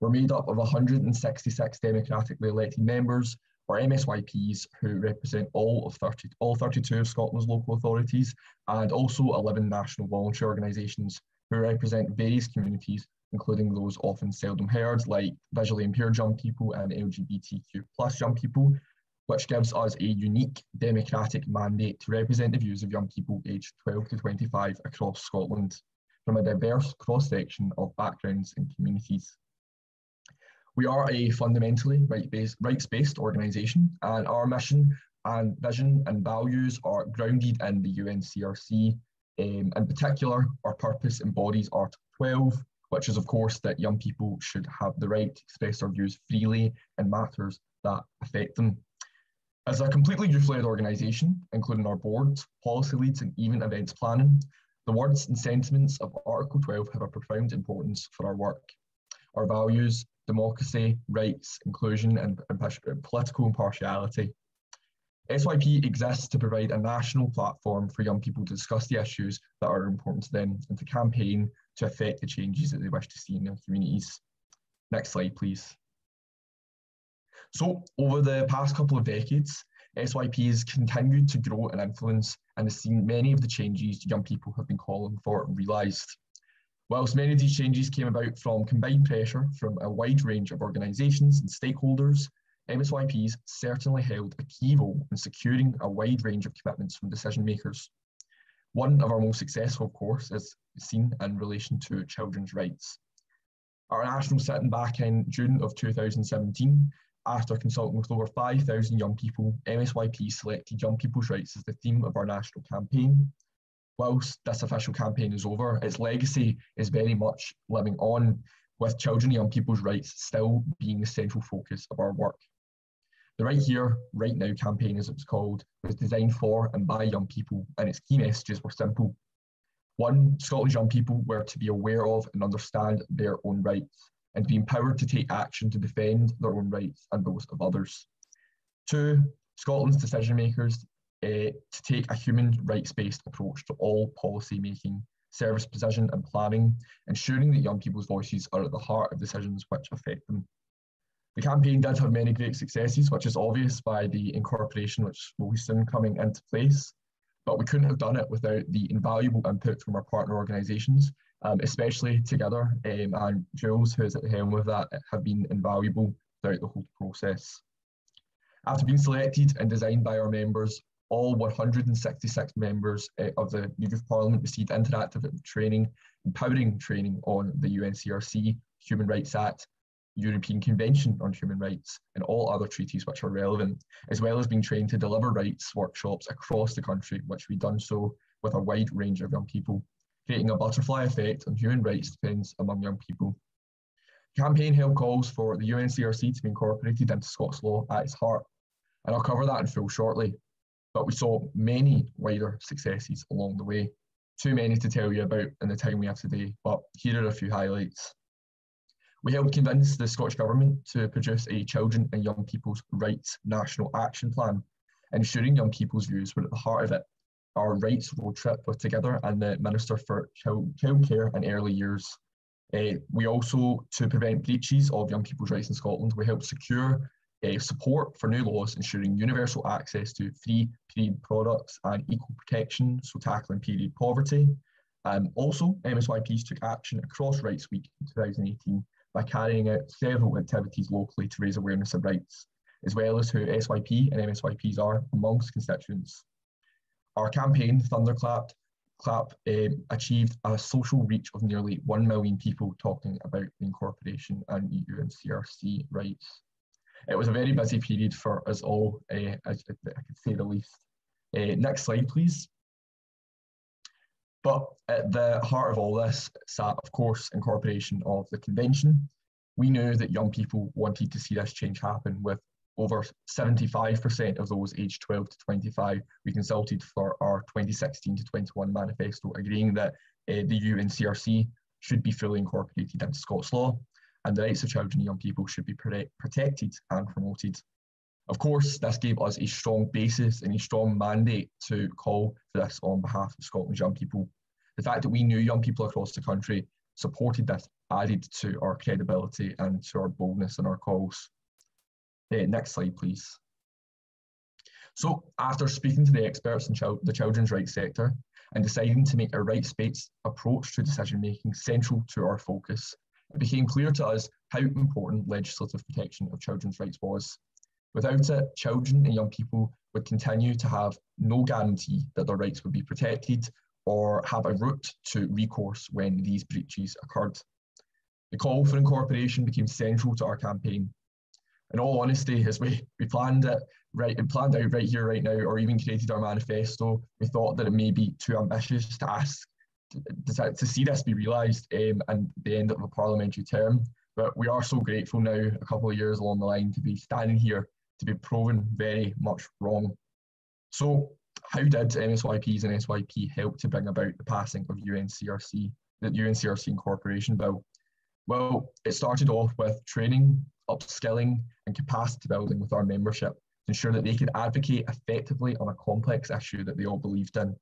We're made up of 166 democratically elected members or MSYPs who represent all of 30, all 32 of Scotland's local authorities and also 11 national voluntary organisations who represent various communities, including those often seldom heard, like visually impaired young people and LGBTQ plus young people, which gives us a unique democratic mandate to represent the views of young people aged 12 to 25 across Scotland from a diverse cross-section of backgrounds and communities. We are a fundamentally rights-based organisation, and our mission and vision and values are grounded in the UNCRC. Um, in particular, our purpose embodies Article 12, which is, of course, that young people should have the right to express their views freely in matters that affect them. As a completely youth-led organisation, including our board, policy leads, and even events planning, the words and sentiments of Article 12 have a profound importance for our work. Our values democracy, rights, inclusion, and political impartiality. SYP exists to provide a national platform for young people to discuss the issues that are important to them and to campaign to affect the changes that they wish to see in their communities. Next slide, please. So over the past couple of decades, SYP has continued to grow and influence and has seen many of the changes young people have been calling for realised. Whilst many of these changes came about from combined pressure from a wide range of organisations and stakeholders, MSYPs certainly held a key role in securing a wide range of commitments from decision makers. One of our most successful, of course, is seen in relation to children's rights. Our national sitting back in June of 2017 after consulting with over 5,000 young people, MSYP selected young people's rights as the theme of our national campaign. Whilst this official campaign is over, its legacy is very much living on, with children and young people's rights still being the central focus of our work. The Right Here, Right Now campaign, as it was called, was designed for and by young people, and its key messages were simple. One, Scotland's young people were to be aware of and understand their own rights and be empowered to take action to defend their own rights and those of others. Two, Scotland's decision makers uh, to take a human rights-based approach to all policy making, service provision and planning, ensuring that young people's voices are at the heart of decisions which affect them. The campaign did have many great successes, which is obvious by the incorporation which will be soon coming into place, but we couldn't have done it without the invaluable input from our partner organisations um, especially together. Um, and Jules, who is at the helm of that, have been invaluable throughout the whole process. After being selected and designed by our members, all 166 members uh, of the Youth Parliament received interactive training, empowering training on the UNCRC, Human Rights Act, European Convention on Human Rights, and all other treaties which are relevant, as well as being trained to deliver rights workshops across the country, which we've done so with a wide range of young people creating a butterfly effect on human rights defence among young people. The campaign held calls for the UNCRC to be incorporated into Scots law at its heart, and I'll cover that in full shortly. But we saw many wider successes along the way, too many to tell you about in the time we have today, but here are a few highlights. We helped convince the Scottish Government to produce a Children and Young People's Rights National Action Plan, ensuring young people's views were at the heart of it our rights road trip with Together and the Minister for Child, Care and Early Years. Uh, we also, to prevent breaches of young people's rights in Scotland, we helped secure uh, support for new laws ensuring universal access to free period products and equal protection, so tackling period poverty. Um, also, MSYPs took action across Rights Week in 2018 by carrying out several activities locally to raise awareness of rights, as well as who SYP and MSYPs are amongst constituents. Our campaign, Thunderclap, Clap, um, achieved a social reach of nearly 1 million people talking about the incorporation and UNCRC rights. It was a very busy period for us all, uh, as I could say the least. Uh, next slide, please. But at the heart of all this sat, of course, incorporation of the convention. We knew that young people wanted to see this change happen with over 75% of those aged 12 to 25 we consulted for our 2016 to 21 manifesto agreeing that uh, the UNCRC should be fully incorporated into Scots law and the rights of children and young people should be protected and promoted. Of course, this gave us a strong basis and a strong mandate to call for this on behalf of Scotland's young people. The fact that we knew young people across the country supported this added to our credibility and to our boldness in our calls. Uh, next slide, please. So after speaking to the experts in the children's rights sector and deciding to make a rights-based approach to decision-making central to our focus, it became clear to us how important legislative protection of children's rights was. Without it, children and young people would continue to have no guarantee that their rights would be protected or have a route to recourse when these breaches occurred. The call for incorporation became central to our campaign in all honesty, as we, we planned it right and planned out right here, right now, or even created our manifesto, we thought that it may be too ambitious to ask to, to see this be realised um, and the end of a parliamentary term. But we are so grateful now, a couple of years along the line, to be standing here to be proven very much wrong. So, how did MSYPs and SYP help to bring about the passing of UNCRC, the UNCRC Incorporation Bill? Well, it started off with training upskilling and capacity building with our membership to ensure that they could advocate effectively on a complex issue that they all believed in.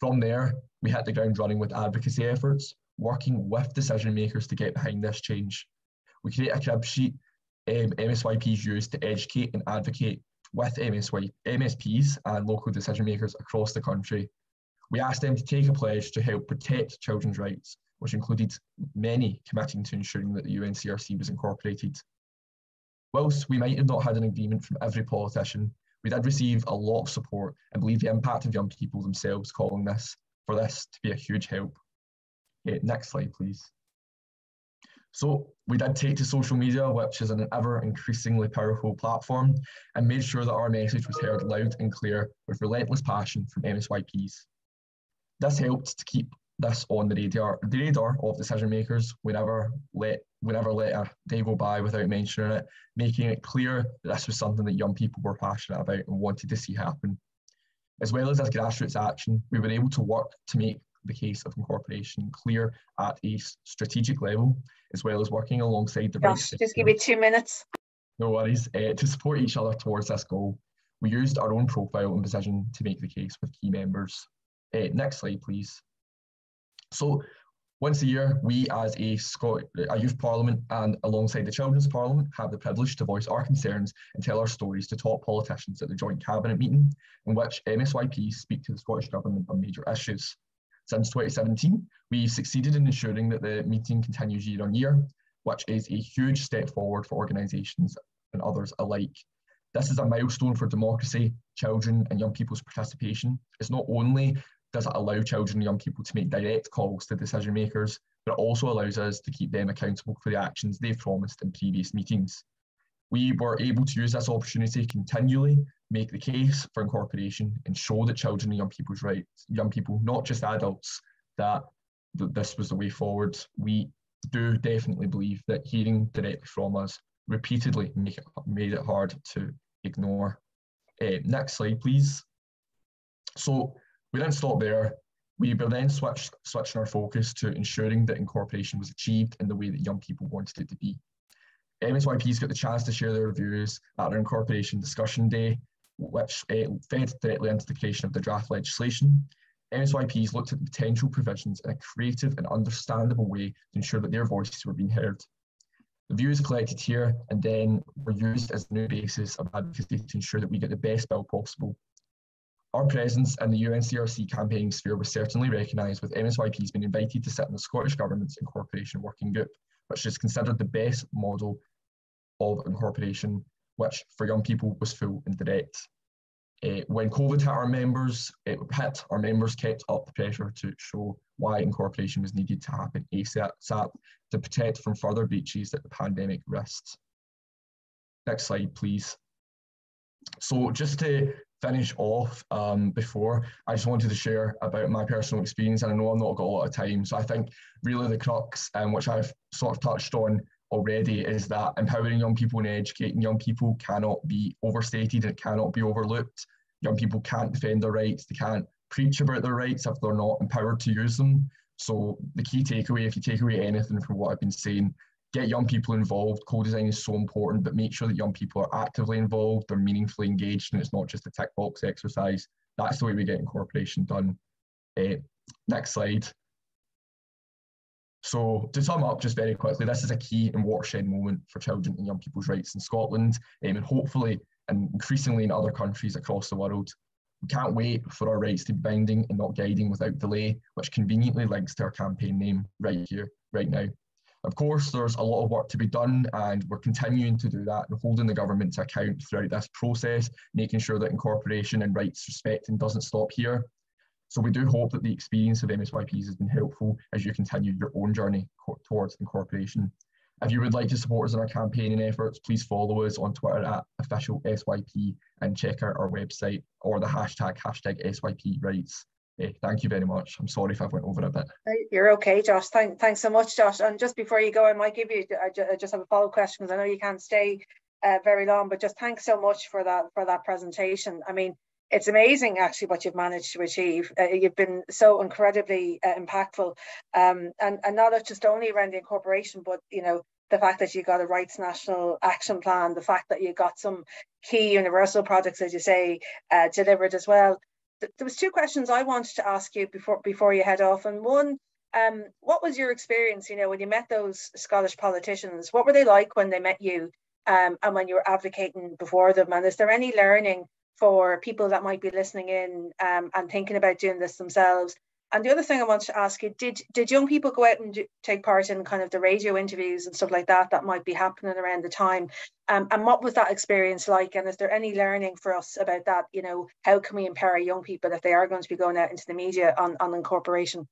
From there, we hit the ground running with advocacy efforts, working with decision makers to get behind this change. We create a crib sheet um, MSYPs use to educate and advocate with MSY, MSPs and local decision makers across the country. We asked them to take a pledge to help protect children's rights, which included many committing to ensuring that the UNCRC was incorporated. Whilst we might have not had an agreement from every politician, we did receive a lot of support and believe the impact of young people themselves calling this for this to be a huge help. Okay, next slide, please. So we did take to social media, which is an ever increasingly powerful platform, and made sure that our message was heard loud and clear with relentless passion from MSYPs. This helped to keep this on the radar, the radar of decision makers whenever let whenever let a day go by without mentioning it, making it clear that this was something that young people were passionate about and wanted to see happen. As well as this grassroots action, we were able to work to make the case of incorporation clear at a strategic level, as well as working alongside the Josh, just give me two minutes. No worries. Uh, to support each other towards this goal, we used our own profile and position to make the case with key members. Uh, next slide, please. So once a year, we as a, Scot a youth parliament and alongside the Children's Parliament have the privilege to voice our concerns and tell our stories to top politicians at the joint cabinet meeting in which MSYPs speak to the Scottish Government on major issues. Since 2017, we've succeeded in ensuring that the meeting continues year on year, which is a huge step forward for organisations and others alike. This is a milestone for democracy, children and young people's participation. It's not only does it allow children and young people to make direct calls to decision makers, but it also allows us to keep them accountable for the actions they've promised in previous meetings. We were able to use this opportunity continually, make the case for incorporation and show that children and young people's rights, young people, not just adults, that th this was the way forward. We do definitely believe that hearing directly from us repeatedly make it, made it hard to ignore. Uh, next slide, please. So we didn't stop there. We then switched, our focus to ensuring that incorporation was achieved in the way that young people wanted it to be. MSYPs got the chance to share their views at our incorporation discussion day, which uh, fed directly into the creation of the draft legislation. MSYPs looked at the potential provisions in a creative and understandable way to ensure that their voices were being heard. The views collected here and then were used as the new basis of advocacy to ensure that we get the best bill possible. Our presence in the UNCRC campaigning sphere was certainly recognised with MSYPs being invited to sit in the Scottish Government's incorporation working group, which is considered the best model of incorporation, which for young people was full and direct. Uh, when COVID hit our members, it hit, our members kept up the pressure to show why incorporation was needed to happen ASAP to protect from further breaches that the pandemic risked. Next slide, please. So just to finish off um, before, I just wanted to share about my personal experience, and I know I've not got a lot of time, so I think really the crux, um, which I've sort of touched on already is that empowering young people and educating young people cannot be overstated it cannot be overlooked. Young people can't defend their rights, they can't preach about their rights if they're not empowered to use them. So the key takeaway, if you take away anything from what I've been saying, get young people involved. Co-design is so important, but make sure that young people are actively involved, they're meaningfully engaged, and it's not just a tick box exercise. That's the way we get incorporation done. Uh, next slide. So to sum up just very quickly, this is a key and watershed moment for children and young people's rights in Scotland um, and hopefully and increasingly in other countries across the world. We can't wait for our rights to be binding and not guiding without delay, which conveniently links to our campaign name right here, right now. Of course, there's a lot of work to be done and we're continuing to do that and holding the government to account throughout this process, making sure that incorporation and rights respecting doesn't stop here. So we do hope that the experience of MSYPs has been helpful as you continue your own journey towards incorporation. If you would like to support us in our campaigning efforts, please follow us on Twitter at official SYP and check out our website or the hashtag hashtag SYP rights. Uh, thank you very much. I'm sorry if I went over a bit. You're okay, Josh. Thank, thanks so much, Josh. And just before you go, I might give you, I just have a follow-up question because I know you can't stay uh, very long, but just thanks so much for that for that presentation. I mean, it's amazing actually what you've managed to achieve. Uh, you've been so incredibly uh, impactful, um, and and not just only around the incorporation, but you know the fact that you got a rights national action plan, the fact that you got some key universal projects, as you say, uh, delivered as well. There was two questions I wanted to ask you before before you head off, and one. Um, what was your experience, you know, when you met those Scottish politicians? What were they like when they met you? um, and when you were advocating before them? And is there any learning for people that might be listening in um, and thinking about doing this themselves? And the other thing I wanted to ask you, did did young people go out and do, take part in kind of the radio interviews and stuff like that that might be happening around the time? Um, and what was that experience like? And is there any learning for us about that? You know, how can we empower young people if they are going to be going out into the media on, on incorporation?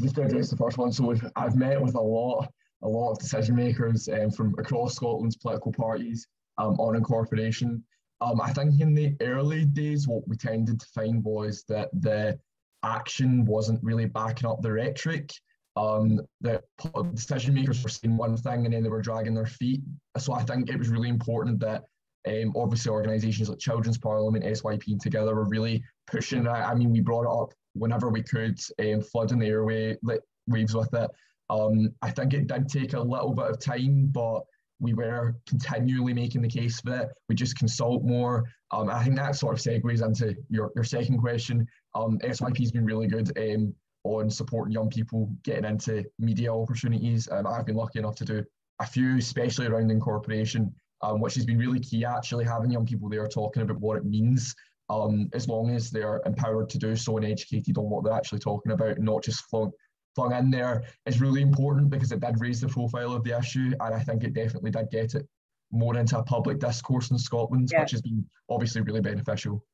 Just to address the first one, so I've met with a lot, a lot of decision makers um, from across Scotland's political parties um, on incorporation. Um, I think in the early days, what we tended to find was that the action wasn't really backing up the rhetoric. Um, the decision makers were saying one thing and then they were dragging their feet. So I think it was really important that um, obviously organisations like Children's Parliament, SYP together were really pushing. I, I mean, we brought it up whenever we could, um, flooding the airway waves with it. Um, I think it did take a little bit of time, but we were continually making the case for it. We just consult more. Um, I think that sort of segues into your, your second question. Um, SYP has been really good um, on supporting young people getting into media opportunities. I've been lucky enough to do a few, especially around incorporation, um, which has been really key actually having young people there talking about what it means um, as long as they're empowered to do so and educated on what they're actually talking about, not just flung, flung in there, is really important because it did raise the profile of the issue, and I think it definitely did get it more into a public discourse in Scotland, yeah. which has been obviously really beneficial.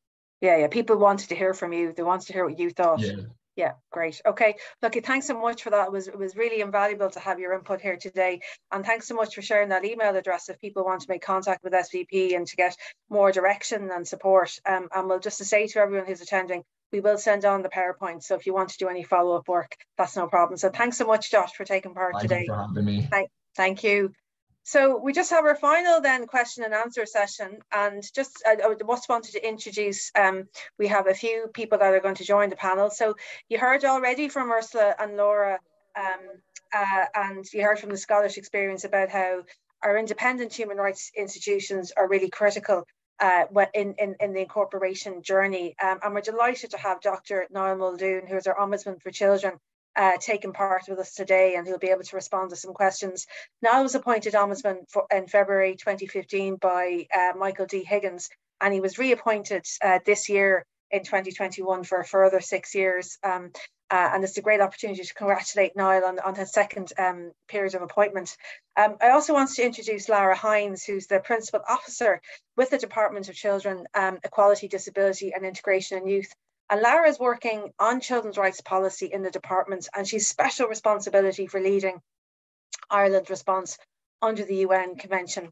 Yeah, yeah. People wanted to hear from you. They wanted to hear what you thought. Yeah. Yeah, great. Okay, Lucky, thanks so much for that. It was it was really invaluable to have your input here today. And thanks so much for sharing that email address if people want to make contact with SYP and to get more direction and support. Um, and we'll just to say to everyone who's attending, we will send on the PowerPoint. So if you want to do any follow-up work, that's no problem. So thanks so much, Josh, for taking part thank today. You for having me. Thank, thank you. So we just have our final then question and answer session and just I, I just wanted to introduce, um, we have a few people that are going to join the panel. So you heard already from Ursula and Laura um, uh, and you heard from the Scottish experience about how our independent human rights institutions are really critical uh, in, in, in the incorporation journey. Um, and we're delighted to have Dr. Niall Muldoon, who is our Ombudsman for Children, uh, taking part with us today and he'll be able to respond to some questions. Niall was appointed Ombudsman for, in February 2015 by uh, Michael D. Higgins and he was reappointed uh, this year in 2021 for a further six years. Um, uh, and it's a great opportunity to congratulate Niall on, on his second um, period of appointment. Um, I also want to introduce Lara Hines, who's the Principal Officer with the Department of Children, um, Equality, Disability and Integration and Youth and Lara is working on children's rights policy in the department, and she's special responsibility for leading Ireland's response under the UN Convention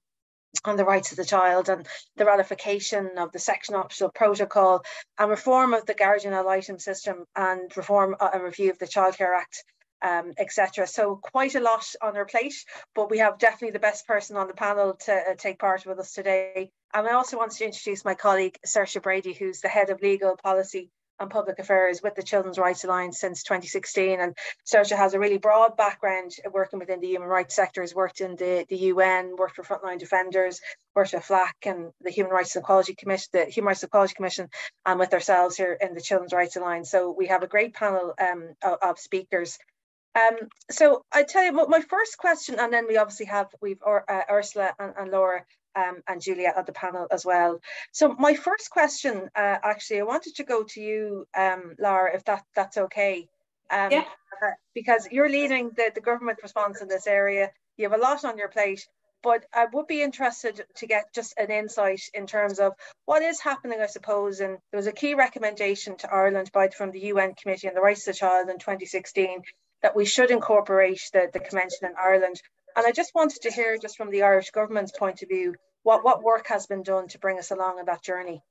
on the Rights of the Child and the ratification of the Section Optional Protocol and reform of the guardian ad litem system and reform uh, and review of the childcare Act, um, etc. So quite a lot on her plate, but we have definitely the best person on the panel to uh, take part with us today. And I also want to introduce my colleague, Saoirse Brady, who's the Head of Legal Policy and Public Affairs with the Children's Rights Alliance since 2016. And Saoirse has a really broad background working within the human rights sector, has worked in the, the UN, worked for Frontline Defenders, worked with FLAC and the Human Rights and Equality Commission, the Human Rights and Equality Commission, and with ourselves here in the Children's Rights Alliance. So we have a great panel um, of, of, speakers. Um, so I tell you, my first question, and then we obviously have we've uh, Ursula and, and Laura um, and Juliet at the panel as well. So my first question, uh, actually, I wanted to go to you, um, Laura, if that that's okay. Um, yeah. Uh, because you're leading the, the government response in this area. You have a lot on your plate, but I would be interested to get just an insight in terms of what is happening, I suppose. And there was a key recommendation to Ireland by from the UN Committee on the Rights of the Child in 2016 that we should incorporate the, the convention in Ireland. And I just wanted to hear, just from the Irish government's point of view, what, what work has been done to bring us along on that journey?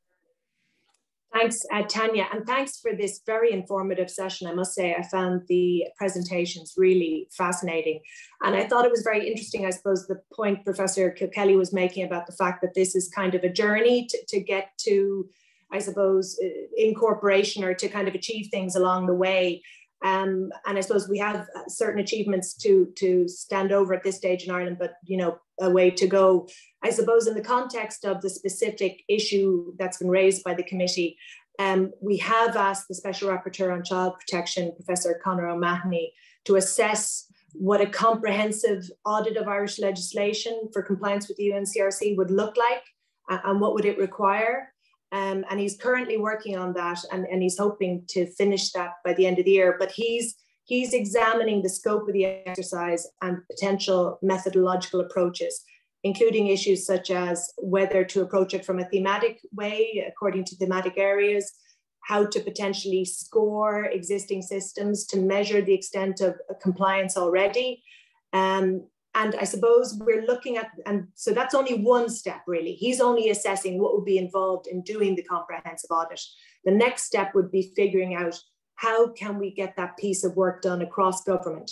Thanks, uh, Tanya, and thanks for this very informative session. I must say, I found the presentations really fascinating. And I thought it was very interesting, I suppose, the point Professor Kilkelly was making about the fact that this is kind of a journey to, to get to, I suppose, uh, incorporation or to kind of achieve things along the way. Um, and I suppose we have certain achievements to to stand over at this stage in Ireland, but you know a way to go. I suppose in the context of the specific issue that's been raised by the committee, um, we have asked the Special Rapporteur on Child Protection, Professor Conor O'Mahony, to assess what a comprehensive audit of Irish legislation for compliance with the UNCRC would look like uh, and what would it require. Um, and he's currently working on that and, and he's hoping to finish that by the end of the year. But he's he's examining the scope of the exercise and potential methodological approaches, including issues such as whether to approach it from a thematic way, according to thematic areas, how to potentially score existing systems to measure the extent of compliance already. Um, and I suppose we're looking at, and so that's only one step really. He's only assessing what would be involved in doing the comprehensive audit. The next step would be figuring out how can we get that piece of work done across government.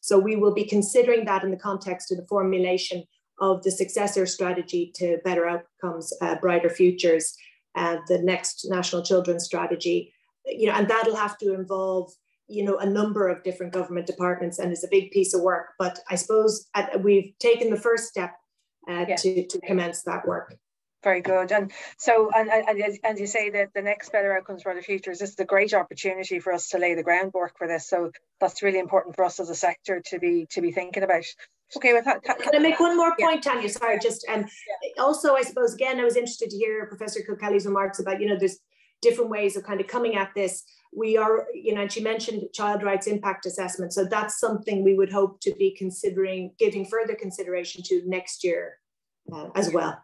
So we will be considering that in the context of the formulation of the successor strategy to better outcomes, uh, brighter futures, uh, the next national children's strategy, you know, and that'll have to involve you know a number of different government departments and it's a big piece of work but i suppose at, we've taken the first step uh, yeah. to, to commence that work very good and so and, and, and you say that the next better outcomes for the future is this is a great opportunity for us to lay the groundwork for this so that's really important for us as a sector to be to be thinking about okay with that can i make one more point yeah. tanya sorry just um yeah. also i suppose again i was interested to hear professor kilkelly's remarks about you know there's different ways of kind of coming at this we are, you know, and she mentioned child rights impact assessment. So that's something we would hope to be considering, giving further consideration to next year uh, as well.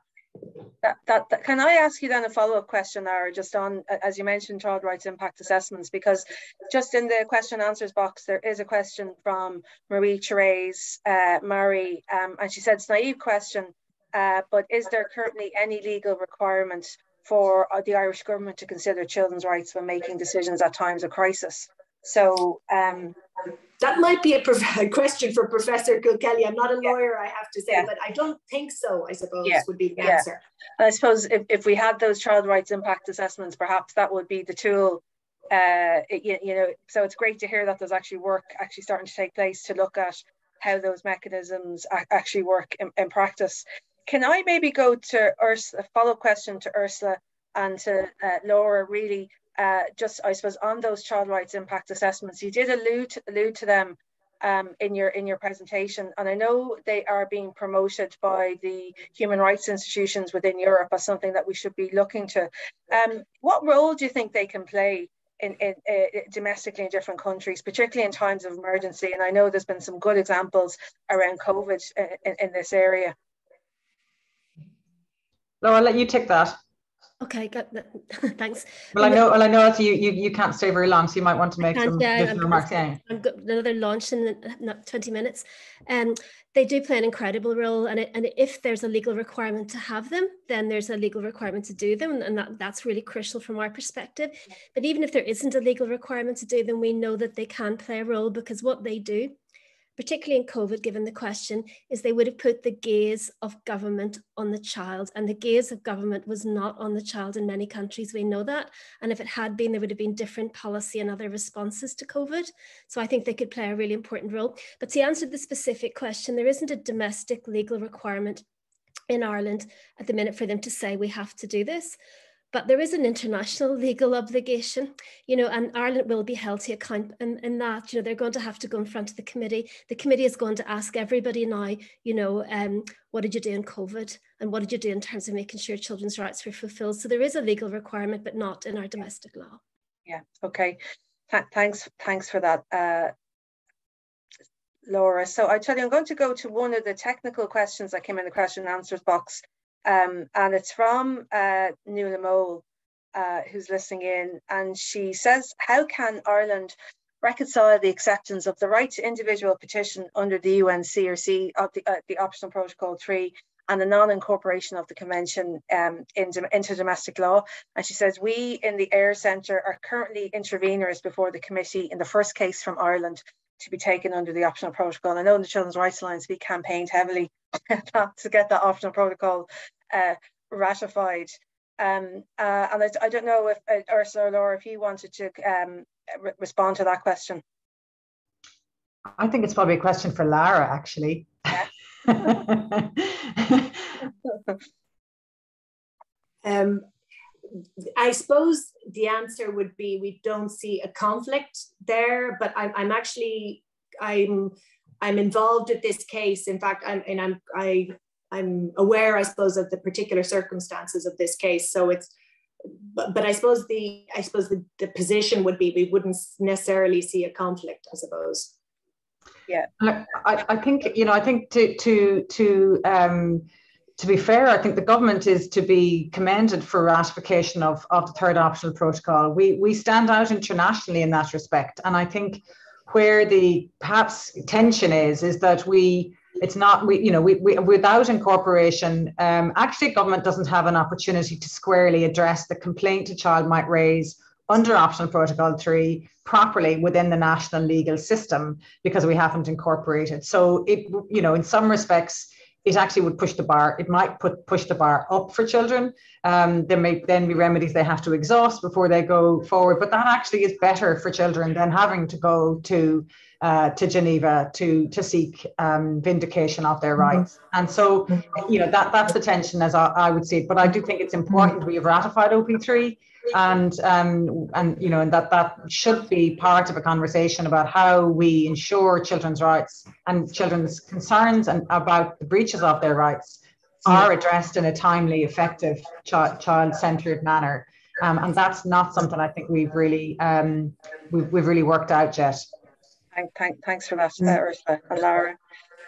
That, that, that, can I ask you then a follow-up question, Lara, just on, as you mentioned, child rights impact assessments, because just in the question answers box, there is a question from Marie Therese uh, um, and she said it's a naive question, uh, but is there currently any legal requirement for uh, the Irish government to consider children's rights when making decisions at times of crisis. So um, that might be a, [laughs] a, question for Professor Kilkelly. I'm not a lawyer, I have to say, yeah. but I don't think so. I suppose yeah. would be the yeah. answer. And I suppose if, if we had those child rights impact assessments, perhaps that would be the tool. Uh, it, you, you know, so it's great to hear that there's actually work actually starting to take place to look at how those mechanisms actually work in, in practice. Can I maybe go to Ursula, a follow-up question to Ursula and to uh, Laura, really, uh, just I suppose on those child rights impact assessments, you did allude to, allude to them um, in your in your presentation, and I know they are being promoted by the human rights institutions within Europe as something that we should be looking to. Um, what role do you think they can play in, in uh, domestically in different countries, particularly in times of emergency? And I know there's been some good examples around COVID uh, in, in this area. No, I'll let you take that. Okay, got [laughs] thanks. Well, I know. Well, I know that you, you you can't stay very long, so you might want to make some yeah, remarks. Yeah, I've got another launch in not twenty minutes. Um, they do play an incredible role, and it, and if there's a legal requirement to have them, then there's a legal requirement to do them, and that that's really crucial from our perspective. But even if there isn't a legal requirement to do them, we know that they can play a role because what they do particularly in COVID, given the question, is they would have put the gaze of government on the child. And the gaze of government was not on the child in many countries. We know that. And if it had been, there would have been different policy and other responses to COVID. So I think they could play a really important role. But to answer the specific question, there isn't a domestic legal requirement in Ireland at the minute for them to say we have to do this but there is an international [laughs] legal obligation, you know, and Ireland will be held to account in, in that, you know, they're going to have to go in front of the committee. The committee is going to ask everybody now, you know, um, what did you do in COVID and what did you do in terms of making sure children's rights were fulfilled? So there is a legal requirement, but not in our domestic law. Yeah, okay. Th thanks, thanks for that. Uh, Laura. So I tell you, I'm going to go to one of the technical questions that came in the question and answers box um, and it's from uh, Nuala Mole, uh, who's listening in. And she says, How can Ireland reconcile the acceptance of the right to individual petition under the UNCRC of the, uh, the Optional Protocol 3 and the non-incorporation of the convention um, into, into domestic law. And she says, we in the AIRE Centre are currently interveners before the committee in the first case from Ireland to be taken under the optional protocol. I know in the Children's Rights Alliance we campaigned heavily [laughs] to get that optional protocol uh, ratified. Um, uh, and I, I, don't know if uh, Ursula or Laura, if you wanted to um, re respond to that question. I think it's probably a question for Lara, actually. [laughs] [laughs] um, I suppose the answer would be we don't see a conflict there, but I'm, I'm actually I'm I'm involved with this case. In fact, I'm and I'm I I'm aware, I suppose, of the particular circumstances of this case. So it's but, but I suppose the I suppose the, the position would be we wouldn't necessarily see a conflict, I suppose. Yeah. I, I think, you know, I think to to to um to be fair, I think the government is to be commended for ratification of, of the third optional protocol. We we stand out internationally in that respect. And I think where the perhaps tension is, is that we it's not we you know we, we without incorporation um, actually government doesn't have an opportunity to squarely address the complaint a child might raise under optional protocol 3 properly within the national legal system because we haven't incorporated so it you know in some respects it actually would push the bar. It might put push the bar up for children. Um, there may then be remedies they have to exhaust before they go forward. But that actually is better for children than having to go to uh, to Geneva to to seek um, vindication of their mm-hmm. rights. Mm-hmm. And so, you know, that that's the tension as I, I, would see it. But I do think it's important we have ratified OP3 and um, and you know and that that should be part of a conversation about how we ensure children's rights and children's concerns and about the breaches of their rights are addressed in a timely, effective, ch- child-centered manner. Um, and that's not something I think we've really um, we've, we've really worked out yet. Thank, thank, thanks for that, uh, Ursula and Laura.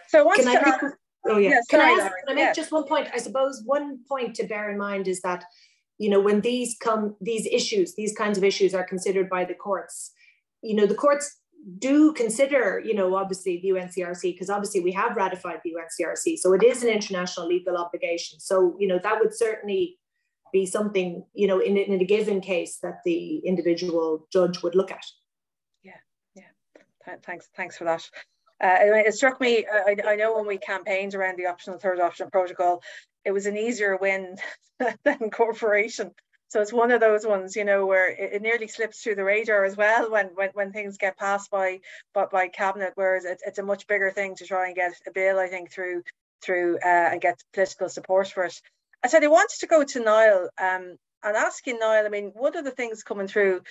So I Can to I ask, oh yeah, yeah Can sorry, I, ask, Laura, I make yeah. just one point? I suppose one point to bear in mind is that you know when these come these issues these kinds of issues are considered by the courts you know the courts do consider you know obviously the uncrc because obviously we have ratified the uncrc so it is an international legal obligation. So you know that would certainly be something you know in, in a given case that the individual judge would look at. Yeah yeah. Thanks thanks for that. Uh, it struck me, I, I, know when we campaigned around the optional third option protocol, it was an easier win [laughs] than corporation. So it's one of those ones, you know, where it, it, nearly slips through the radar as well when when, when things get passed by by, by cabinet, whereas it, it's a much bigger thing to try and get a bill, I think, through through uh, and get political support for it. I said I wanted to go to Niall um, and asking Niall, I mean, what are the things coming through?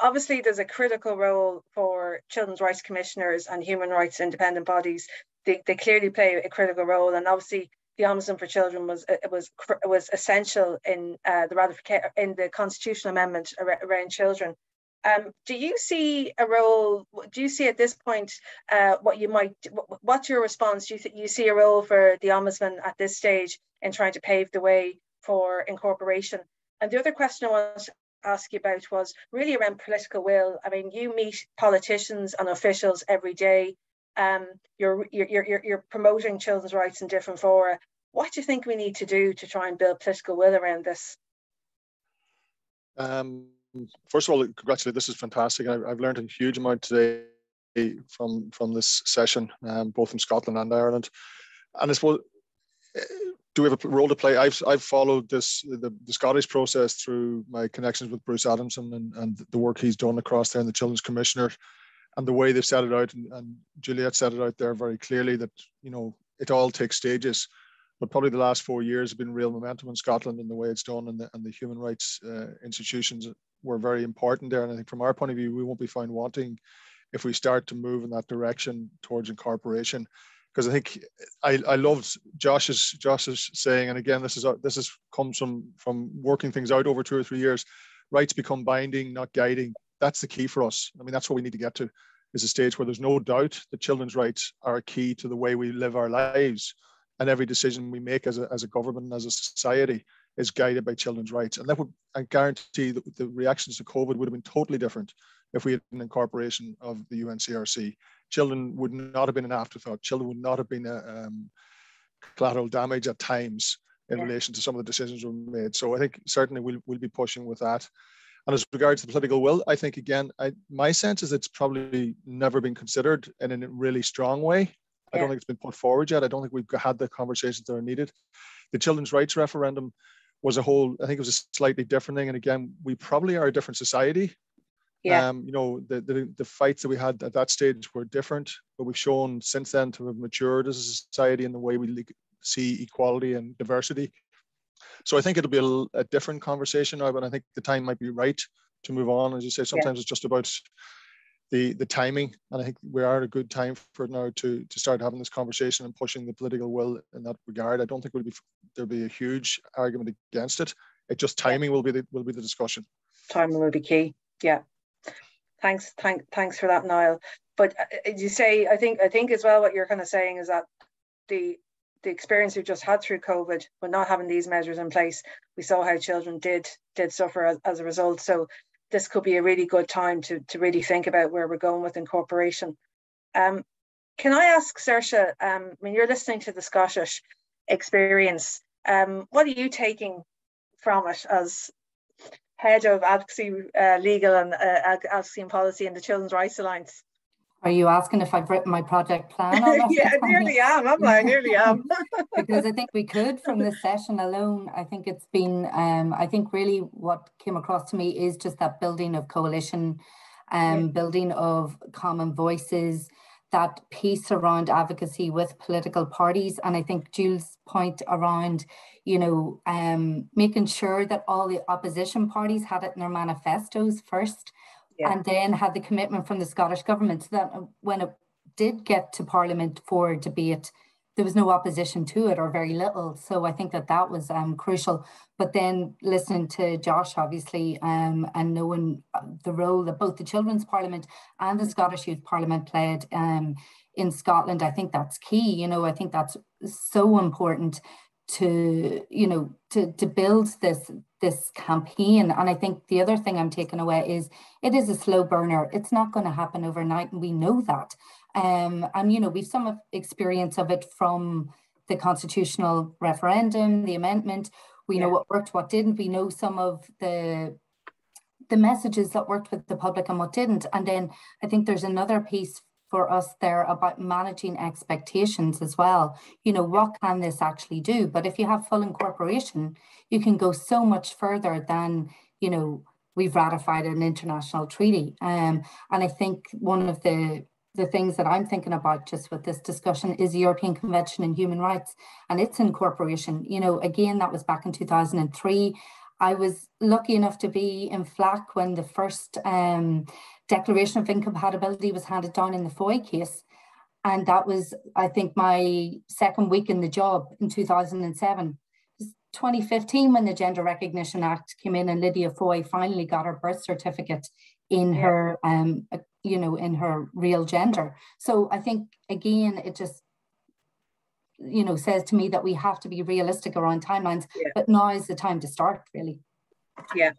Obviously, there's a critical role for children's rights commissioners and human rights independent bodies. They, they clearly play a critical role, and obviously the Ombudsman for Children was was was essential in uh, the ratification in the constitutional amendment around children. Um, do you see a role? Do you see at this point uh, what you might? What's your response? Do you you see a role for the ombudsman at this stage in trying to pave the way for incorporation? And the other question I want to ask you about was really around political will. I mean, you meet politicians and officials every day um, you're, you're, you're, you're promoting children's rights in different fora. What do you think we need to do to try and build political will around this? Um, first of all, congratulate. This is fantastic. I, have learned a huge amount today from from this session, um, both from Scotland and Ireland. And I suppose, eh, do we have a role to play? I've I've followed this the, the Scottish process through my connections with Bruce Adamson and, and the work he's done across there and the Children's Commissioner and the way they've set it out, and, and Juliet set it out there very clearly that you know it all takes stages. But probably the last four years have been real momentum in Scotland and the way it's done, and the, and the human rights uh, institutions were very important there. And I think from our point of view, we won't be found wanting if we start to move in that direction towards incorporation. Because I think I, I loved Josh's Josh's saying, and again, this is this is comes from from working things out over two or three years. Rights become binding, not guiding that's the key for us. I mean, that's what we need to get to is a stage where there's no doubt that children's rights are a key to the way we live our lives. And every decision we make as a, as a government and as a society is guided by children's rights. And that would I guarantee that the reactions to COVID would have been totally different if we had an incorporation of the UNCRC. Children would not have been an afterthought. Children would not have been a um, collateral damage at times in yeah. relation to some of the decisions we made. So I think certainly we'll, we'll be pushing with that. And as regards to the political will, I think again, I, my sense is it's probably never been considered in a really strong way. I don't think it's been put forward yet. I don't think we've had the conversations that are needed. The children's rights referendum was a whole, I think it was a slightly different thing. And again, we probably are a different society. Yeah. Um, you know, the, the, the fights that we had at that stage were different, but we've shown since then to have matured as a society in the way we see equality and diversity. So I think it'll be a, a, different conversation now, but I think the time might be right to move on. As you say, sometimes yeah. it's just about the the timing, and I think we are at a good time for it now to to start having this conversation and pushing the political will in that regard. I don't think will be there'll be a huge argument against it. It just timing will be the will be the discussion. Timing will be key. Yeah. Thanks, thank, thanks for that, Niall. But uh, you say, I think, I think as well, what you're kind of saying is that the the experience we've just had through COVID, but not having these measures in place, we saw how children did did suffer as, as a result. So this could be a really good time to, to really think about where we're going with incorporation. Um, can I ask Saoirse, um, when you're listening to the Scottish experience, um, what are you taking from it as head of advocacy, uh, legal and uh, advocacy and policy in the Children's Rights Alliance? Are you asking if I've written my project plan? [laughs] yeah, I nearly am. I'm like, I nearly am. [laughs] [laughs] because I think we could from this session alone. I think it's been, um, I think really what came across to me is just that building of coalition, um, yeah. building of common voices, that piece around advocacy with political parties. And I think Jules' point around, you know, um, making sure that all the opposition parties had it in their manifestos first yeah. and then had the commitment from the Scottish government so that when it did get to Parliament for debate, there was no opposition to it or very little. So I think that that was um, crucial. But then listening to Josh, obviously, um, and knowing uh, the role that both the Children's Parliament and the Scottish Youth Parliament played um, in Scotland, I think that's key. You know, I think that's so important to you know to to build this this campaign. And i think the other thing i'm taking away is it is a slow burner. It's not going to happen overnight and we know that. Um and you know we've some experience of it from the constitutional referendum the amendment. We yeah. know what worked what didn't. We know some of the the messages that worked with the public and what didn't. And then i think there's another piece for us there about managing expectations as well. You know, what can this actually do? But if you have full incorporation, you can go so much further than, you know, we've ratified an international treaty. Um, and I think one of the the things that I'm thinking about just with this discussion is the European Convention on Human Rights and its incorporation. You know, again, that was back in 2003. I was lucky enough to be in FLAC when the first um, declaration of incompatibility was handed down in the Foy case. And that was, I think, my second week in the job in 2007. 2015 when the Gender Recognition Act came in and Lydia Foy finally got her birth certificate in yeah. her, um, you know, in her real gender. So I think, again, it just, you know, says to me that we have to be realistic around timelines, yeah. but now is the time to start, really. Yeah,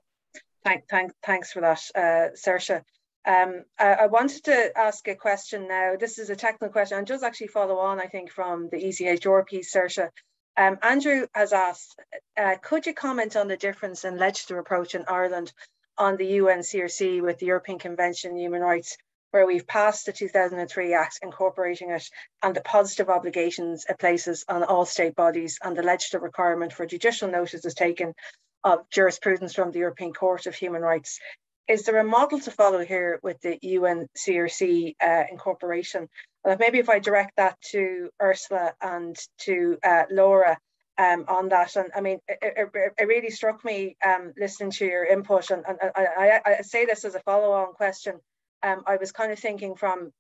thank, thank, thanks for that, uh, Saoirse. Um, I, I, wanted to ask a question now. This is a technical question and does actually follow on, I think, from the ECHR piece, Saoirse. Um, Andrew has asked, uh, could you comment on the difference in legislative approach in Ireland on the UNCRC with the European Convention on Human Rights, where we've passed the 2003 Act incorporating it and the positive obligations it places on all state bodies and the legislative requirement for judicial notice is taken of jurisprudence from the European Court of Human Rights is there a model to follow here with the UNCRC uh, incorporation? Well, maybe if I direct that to Ursula and to uh, Laura um, on that. And I mean, it, it, it really struck me um, listening to your input. And, and I, I, I, say this as a follow on question. Um, I was kind of thinking from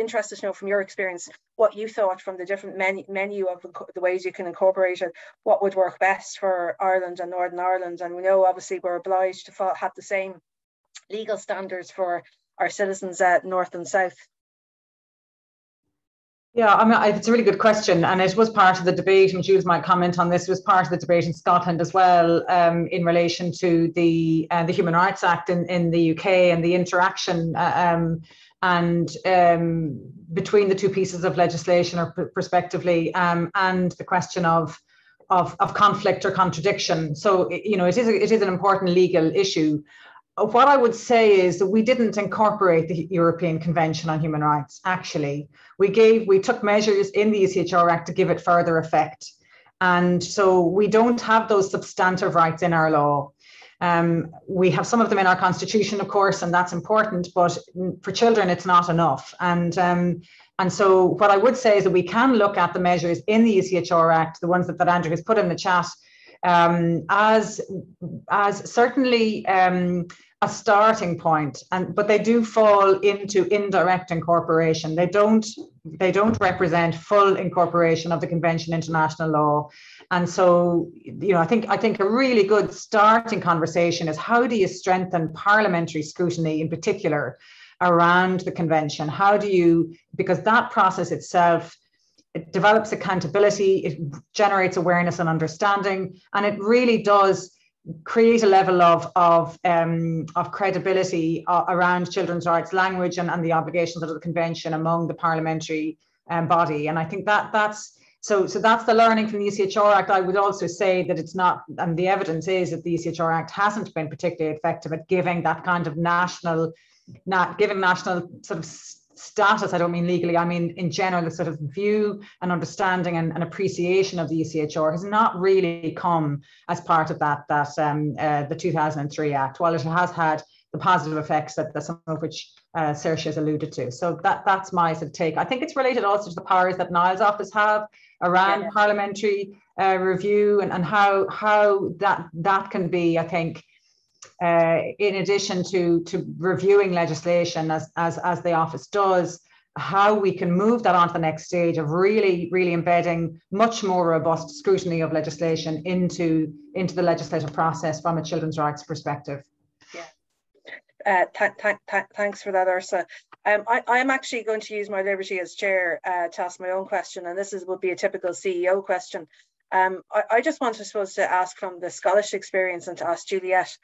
interested to know from your experience what you thought from the different menu, menu of the ways you can incorporate it, what would work best for Ireland and Northern Ireland. And we know obviously we're obliged to have the same legal standards for our citizens at North and South. Yeah, I mean, it's a really good question, and it was part of the debate. And Jules might comment on this. It was part of the debate in Scotland as well, um, in relation to the uh, the Human Rights Act in, in the UK and the interaction uh, um, and um, between the two pieces of legislation or prospectively, um, and the question of, of, of conflict or contradiction. So, you know, it is, a, it is an important legal issue. What I would say is that we didn't incorporate the European Convention on Human Rights. Actually, we gave we took measures in the ECHR Act to give it further effect, and so we don't have those substantive rights in our law. Um, we have some of them in our constitution, of course, and that's important, but for children, it's not enough. And um, and so what I would say is that we can look at the measures in the ECHR Act, the ones that, that Andrew has put in the chat, um, as, as certainly um, a starting point. and but they do fall into indirect incorporation they don't they don't represent full incorporation of the convention international law and so you know i think i think a really good starting conversation is how do you strengthen parliamentary scrutiny in particular around the convention? How do you because that process itself it develops accountability it generates awareness and understanding and it really does create a level of of um, of credibility uh, around children's rights language and, and the obligations of the convention among the parliamentary um, body. And i think that that's so so that's the learning from the ECHR Act. I would also say that it's not, and the evidence is that the ECHR Act hasn't been particularly effective at giving that kind of national, not giving national sort of status, I don't mean legally, I mean in general, the sort of view and understanding and, and appreciation of the ECHR has not really come as part of that, that um, uh, the 2003 Act, while it has had the positive effects that, that some of which uh, Saoirse has alluded to. So that, that's my sort of take. I think it's related also to the powers that Niall's office have around yeah. parliamentary uh, review and, and how, how that, that can be, I think, uh, in addition to, to reviewing legislation as, as, as the office does, how we can move that on to the next stage of really, really embedding much more robust scrutiny of legislation into, into the legislative process from a children's rights perspective. Yeah. Uh, th th th thanks for that, Ursa. Um, I, am actually going to use my liberty as chair uh, to ask my own question, and this is would be a typical CEO question. Um, I, I, just want to suppose to ask from the Scottish experience and to ask Juliet,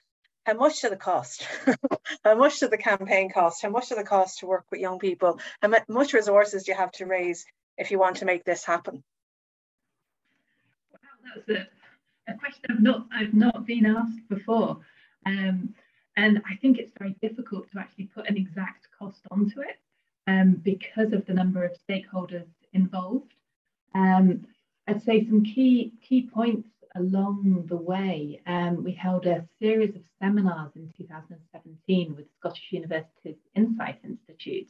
how much did it cost? [laughs] how much did the campaign cost? How much did it cost to work with young people? How much resources do you have to raise if you want to make this happen? Wow, that's a, a question I've not I've not been asked before. Um, and I think it's very difficult to actually put an exact cost onto it um, because of the number of stakeholders involved. Um, I'd say some key key points along the way, um, we held a series of seminars in 2017 with Scottish University's Insight Institute.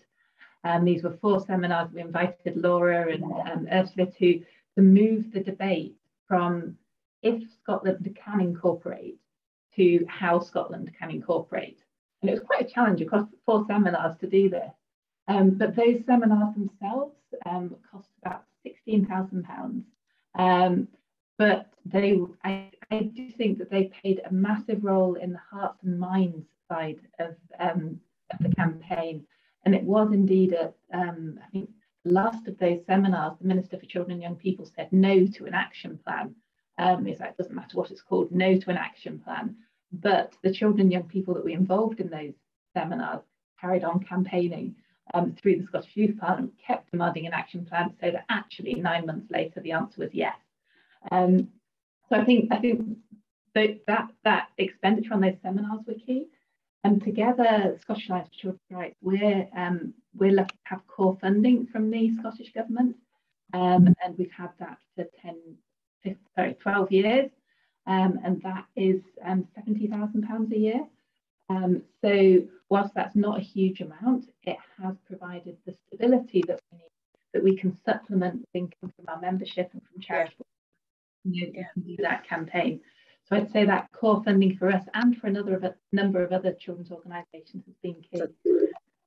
Um, these were four seminars. We invited Laura and um, Ursula to, to move the debate from if Scotland can incorporate to how Scotland can incorporate. And it was quite a challenge across four seminars to do this. Um, but those seminars themselves um, cost about £16,000. Um, but they, I, I do think that they played a massive role in the hearts and minds side of, um, of the campaign. And it was indeed a, um, I think, last of those seminars, the Minister for Children and Young People said no to an action plan. Um, it's like, it doesn't matter what it's called, no to an action plan. But the children and young people that we involved in those seminars carried on campaigning um, through the Scottish Youth Parliament, kept demanding an action plan, so that actually nine months later the answer was yes. Um, so I think I think that, that that expenditure on those seminars were key. And together, Scottish Alliance for Children's Rights, we're um, we're lucky to have core funding from the Scottish government, um, and we've had that for 10, 15, sorry, 12 years, um, and that is um, seventy thousand pounds a year. Um, so whilst that's not a huge amount, it has provided the stability that we need, that we can supplement income from our membership and from charitable you can do that campaign. So I'd say that core funding for us and for another of a number of other children's organisations has been key.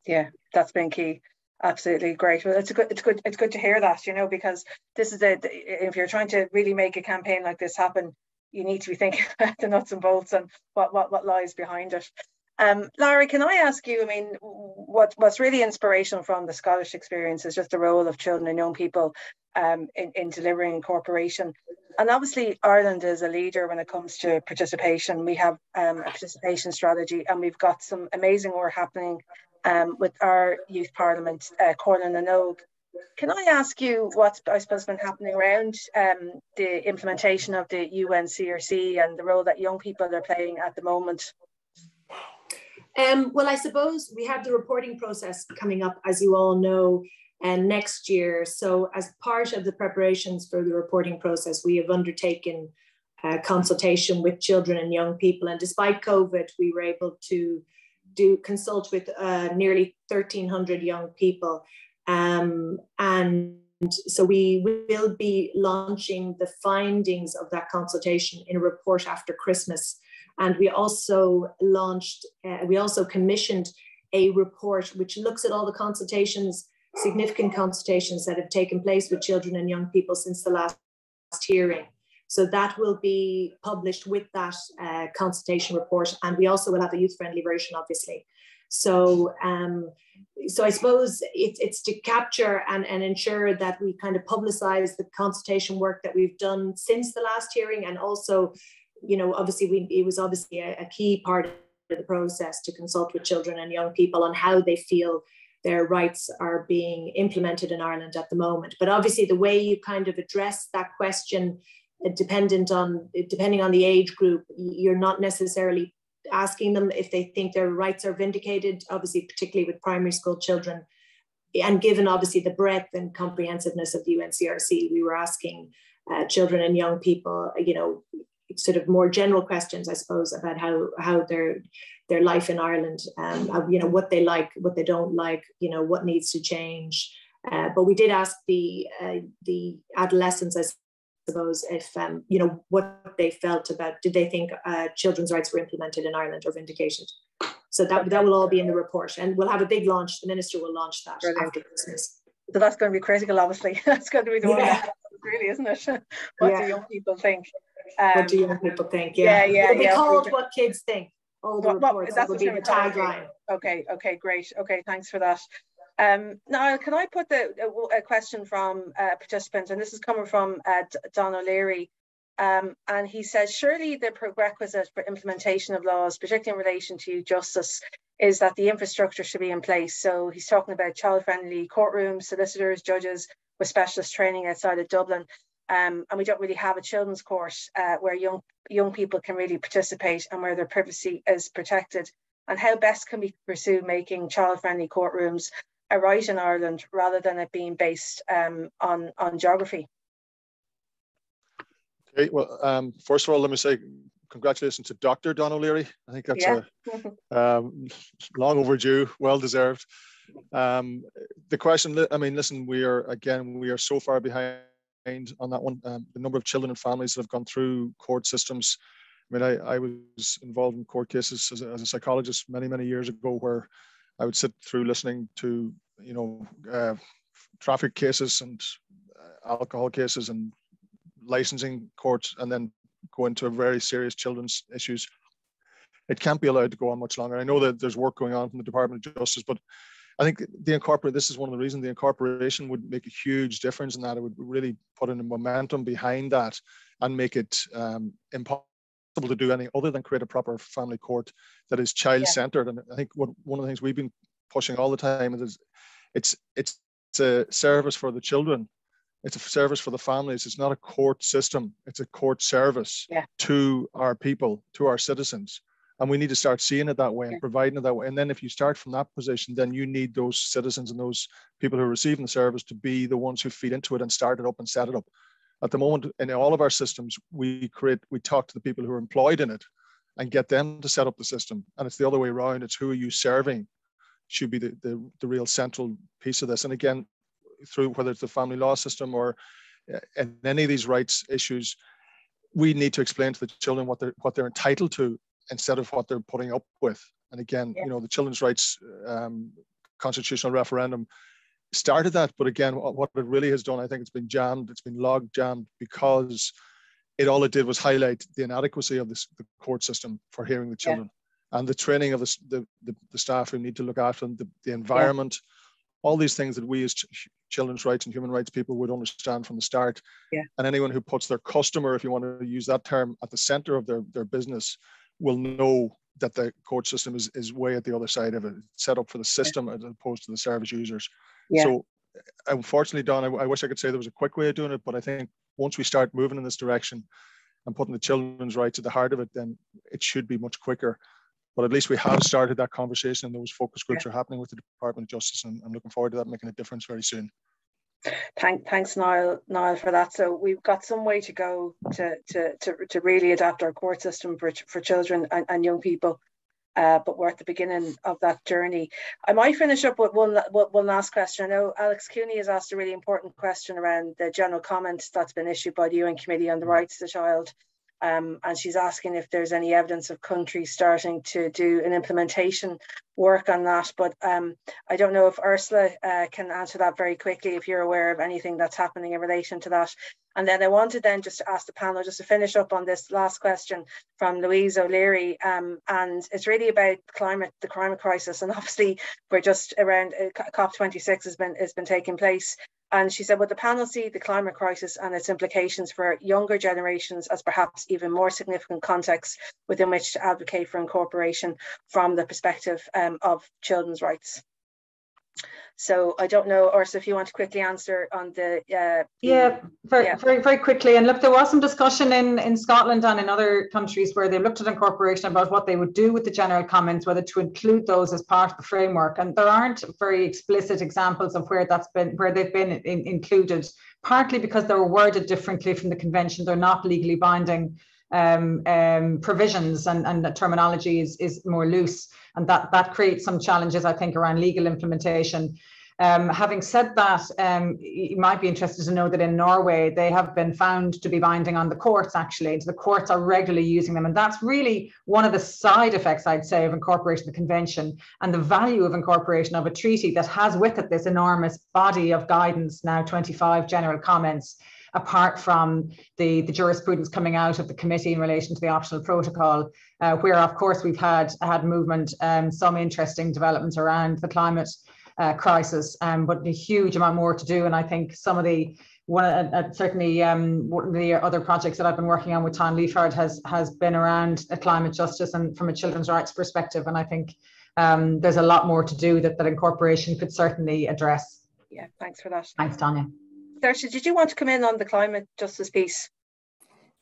Yeah, that's been key. Absolutely great. Well, it's good, it's good, it's good to hear that, you know, because this is a, if you're trying to really make a campaign like this happen, you need to be thinking [laughs] about the nuts and bolts and what, what, what lies behind it. Um, Lara, can I ask you, I mean, what, what's really inspirational from the Scottish experience is just the role of children and young people um, in, in delivering incorporation. And obviously Ireland is a leader when it comes to participation. We have um, a participation strategy and we've got some amazing work happening um, with our youth parliament, uh, Comhairle na nÓg. Can I ask you what's, I suppose, been happening around um, the implementation of the UNCRC and the role that young people are playing at the moment? Um, well, I suppose we have the reporting process coming up, as you all know, and next year. So, as part of the preparations for the reporting process, we have undertaken a consultation with children and young people. And despite COVID, we were able to do consult with uh, nearly 1,300 young people. Um, and so we will be launching the findings of that consultation in a report after Christmas And we also launched, uh, we also commissioned a report which looks at all the consultations, significant consultations that have taken place with children and young people since the last hearing. So that will be published with that uh, consultation report. And we also will have a youth friendly version, obviously. So, um, so I suppose it's, it's to capture and, and ensure that we kind of publicize the consultation work that we've done since the last hearing. And also, you know, obviously we, it was obviously a, a key part of the process to consult with children and young people on how they feel their rights are being implemented in Ireland at the moment. But obviously the way you kind of address that question dependent on depending on the age group, you're not necessarily asking them if they think their rights are vindicated, obviously, particularly with primary school children. And given obviously the breadth and comprehensiveness of the UNCRC, we were asking uh, children and young people, you know, sort of more general questions, I suppose, about how how their their life in Ireland, um, you know, what they like, what they don't like, you know, what needs to change. Uh, but we did ask the uh, the adolescents, I suppose, if um, you know what they felt about. Did they think uh, children's rights were implemented in Ireland or vindicated? So that that will all be in the report, and we'll have a big launch. The minister will launch that Brilliant. after Christmas. So that's going to be critical, obviously. [laughs] that's going to be the yeah. one, really, isn't it? [laughs] what yeah. do young people think? Um, what do young people think? Yeah, yeah, yeah. It'll be yeah. called "What Kids Think." All the what, reports. What, that will be the tagline. Okay, okay, great. Okay, thanks for that. Um, now, can I put the, a, a question from a participant, and this is coming from uh, Don O'Leary, um, and he says, surely the prerequisite for implementation of laws, particularly in relation to justice, is that the infrastructure should be in place. So he's talking about child-friendly courtrooms, solicitors, judges with specialist training outside of Dublin. Um, and we don't really have a children's court uh, where young young people can really participate and where their privacy is protected. And how best can we pursue making child-friendly courtrooms a right in Ireland rather than it being based um, on on geography? Okay, well, um, first of all, let me say congratulations to Dr. Don O'Leary. I think that's yeah. a, um, long overdue, well deserved. Um, the question, I mean, listen, we are again, we are so far behind on that one. Um, the number of children and families that have gone through court systems. I mean, I, I was involved in court cases as a, as a psychologist many, many years ago where I would sit through listening to, you know, uh, traffic cases and uh, alcohol cases and licensing courts and then go into very serious children's issues. It can't be allowed to go on much longer. I know that there's work going on from the Department of Justice, but I think the incorporate this is one of the reasons the incorporation would make a huge difference in that. It would really put in a momentum behind that and make it um, impossible to do anything other than create a proper family court that is child centered. And I think what, one of the things we've been pushing all the time is it's it's it's a service for the children. It's a service for the families. It's not a court system. It's a court service yeah. to our people, to our citizens and we need to start seeing it that way and providing it that way and then if you start from that position then you need those citizens and those people who are receiving the service to be the ones who feed into it and start it up and set it up at the moment in all of our systems we create we talk to the people who are employed in it and get them to set up the system and it's the other way around it's who are you serving should be the, the, the real central piece of this and again through whether it's the family law system or in uh, any of these rights issues we need to explain to the children what they're what they're entitled to instead of what they're putting up with. And again, yeah. you know, the children's rights um, constitutional referendum started that, but again, what it really has done, I think it's been jammed, it's been log jammed because it all it did was highlight the inadequacy of this, the court system for hearing the children. And the training of the, the, the, the, staff who need to look after them, the, the environment, yeah. all these things that we as ch children's rights and human rights people would understand from the start. Yeah. And anyone who puts their customer, if you want to use that term, at the center of their, their business will know that the court system is, is way at the other side of it, set up for the system as opposed to the service users. Yeah. So uh, unfortunately, Don, I, I, wish I could say there was a quick way of doing it, but I think once we start moving in this direction and putting the children's rights at the heart of it, then it should be much quicker. But at least we have started that conversation and those focus groups yeah. are happening with the Department of Justice and I'm looking forward to that making a difference very soon. Thank, thanks, Niall, Niall, for that. So we've got some way to go to to to, to really adapt our court system for for children and, and young people. Uh, but we're at the beginning of that journey. I might finish up with one one last question. I know Alex Cooney has asked a really important question around the general comment that's been issued by the UN Committee on the Rights of the Child. Um, and she's asking if there's any evidence of countries starting to do an implementation work on that. But um, I don't know if Ursula uh, can answer that very quickly if you're aware of anything that's happening in relation to that. And then I wanted then just to ask the panel just to finish up on this last question from Louise O'Leary. Um, and it's really about climate, the climate crisis. And obviously we're just around uh, COP26 has been has been taking place. And she said, would the panel see the climate crisis and its implications for younger generations as perhaps even more significant context within which to advocate for incorporation from the perspective um, of children's rights? So I don't know, Ursa, if you want to quickly answer on the. Uh, yeah, very, yeah. very, very quickly. And look, there was some discussion in, in Scotland and in other countries where they looked at incorporation about what they would do with the general comments, whether to include those as part of the framework. And there aren't very explicit examples of where that's been, where they've been in, included, partly because they were worded differently from the convention. They're not legally binding um, um, provisions and, and the terminology is, is more loose. And that, that creates some challenges, I think, around legal implementation. Um, having said that, um, you might be interested to know that in Norway, they have been found to be binding on the courts, actually. The courts are regularly using them. And that's really one of the side effects, I'd say, of incorporating the convention and the value of incorporation of a treaty that has with it this enormous body of guidance, now 25 general comments apart from the, the jurisprudence coming out of the committee in relation to the optional protocol, uh, where of course we've had had movement, um, some interesting developments around the climate uh, crisis, um, but a huge amount more to do. And I think some of the one uh, uh, certainly um, one of the other projects that I've been working on with Ton Liefaard has has been around a climate justice and from a children's rights perspective. And I think um, there's a lot more to do that that incorporation could certainly address. Yeah, thanks for that. Thanks, Tanya. Saoirse, did you want to come in on the climate justice piece?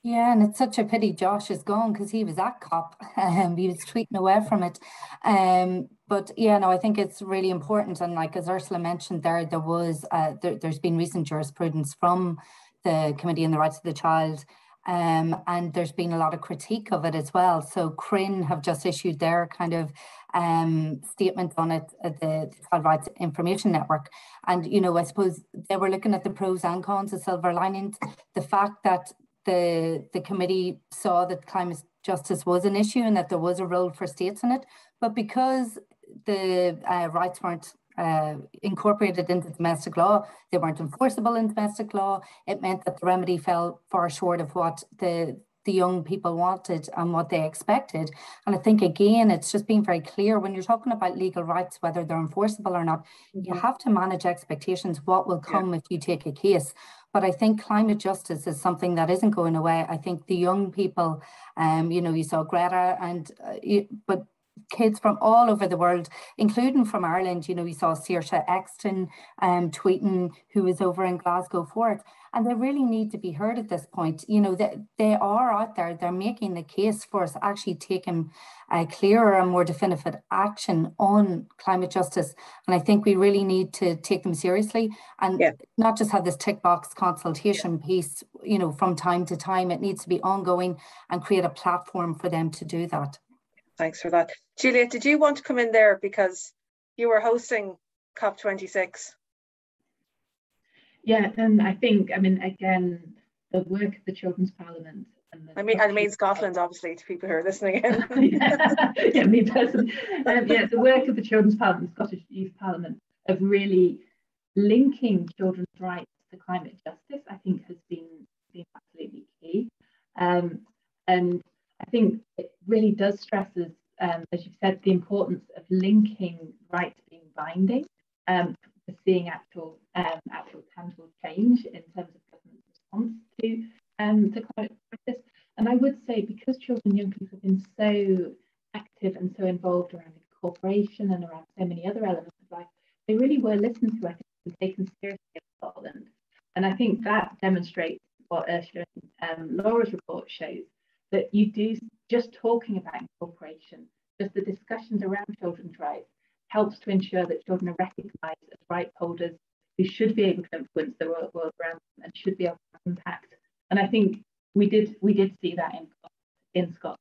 Yeah, and it's such a pity Josh is gone because he was at COP and [laughs] um, he was tweeting away from it. Um, but yeah, no, I think it's really important. And like as Ursula mentioned there, there was uh, there, has been recent jurisprudence from the Committee on the Rights of the Child. Um, and there's been a lot of critique of it as well. So CRIN have just issued their kind of um, statement on it, uh, the Child Rights Information Network. And, you know, I suppose they were looking at the pros and cons, the silver linings, the fact that the the committee saw that climate justice was an issue and that there was a role for states in it, but because the uh, rights weren't uh, incorporated into domestic law, they weren't enforceable in domestic law. It meant that the remedy fell far short of what the the young people wanted and what they expected. And I think again, it's just being very clear when you're talking about legal rights, whether they're enforceable or not, mm-hmm. you have to manage expectations. What will come yeah. if you take a case? But I think climate justice is something that isn't going away. I think the young people, um, you know, you saw Greta, and uh, you, but kids from all over the world, including from Ireland. You know, we saw Saoirse Exton um, tweeting who was over in Glasgow for it. And they really need to be heard at this point. You know, that they, they are out there, they're making the case for us actually taking a clearer and more definitive action on climate justice. And I think we really need to take them seriously and yeah. not just have this tick box consultation yeah. piece, you know, from time to time. It needs to be ongoing and create a platform for them to do that. Thanks for that. Juliet, did you want to come in there because you were hosting COP26? Yeah, and I think, I mean, again, the work of the Children's Parliament. I mean, I mean Scotland, obviously, to people who are listening in. [laughs] yeah, yeah, me personally. Um, yeah, the work of the Children's Parliament, the Scottish Youth Parliament, of really linking children's rights to climate justice, I think has been, been absolutely key. Um, and think it really does stresses, um, as you've said, the importance of linking rights being binding um, for seeing actual um, actual tangible change in terms of government response to um, the climate crisis. And I would say because children and young people have been so active and so involved around incorporation and around so many other elements of life, they really were listened to I think, and taken seriously in Scotland. And I think that demonstrates what Ursula and um, Laura's report shows that you do just talking about incorporation, just the discussions around children's rights helps to ensure that children are recognised as right holders who should be able to influence the world, world around them and should be able to have impact. And I think we did we did see that in in Scotland.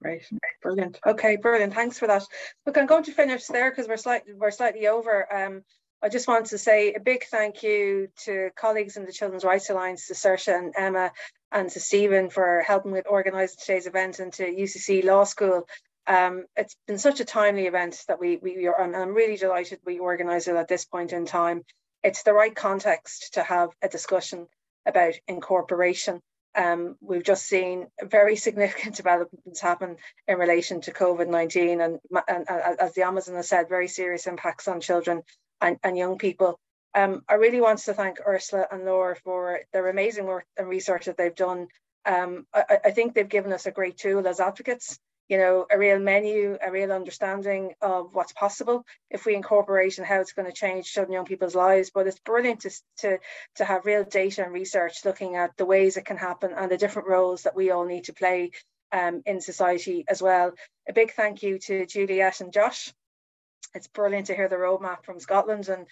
Great, brilliant. Okay, brilliant. Thanks for that. Look, I'm going to finish there because we're slightly we're slightly over. Um, I just want to say a big thank you to colleagues in the Children's Rights Alliance, to Saoirse and Emma, and to Stephen for helping with organising today's event, and to UCC Law School. Um, it's been such a timely event that we, we are, and I'm really delighted we organised it at this point in time. It's the right context to have a discussion about incorporation. Um, we've just seen very [laughs] significant developments happen in relation to COVID-19 and, and, and, as the Ombudsman has said, very serious impacts on children and, and young people. Um, I really want to thank Ursula and Laura for their amazing work and research that they've done. Um, I, I, think they've given us a great tool as advocates, you know, a real menu, a real understanding of what's possible if we incorporate and how it's going to change children young people's lives. But it's brilliant to, to, to have real data and research looking at the ways it can happen and the different roles that we all need to play um, in society as well. A big thank you to Juliet and Josh it's brilliant to hear the roadmap from Scotland and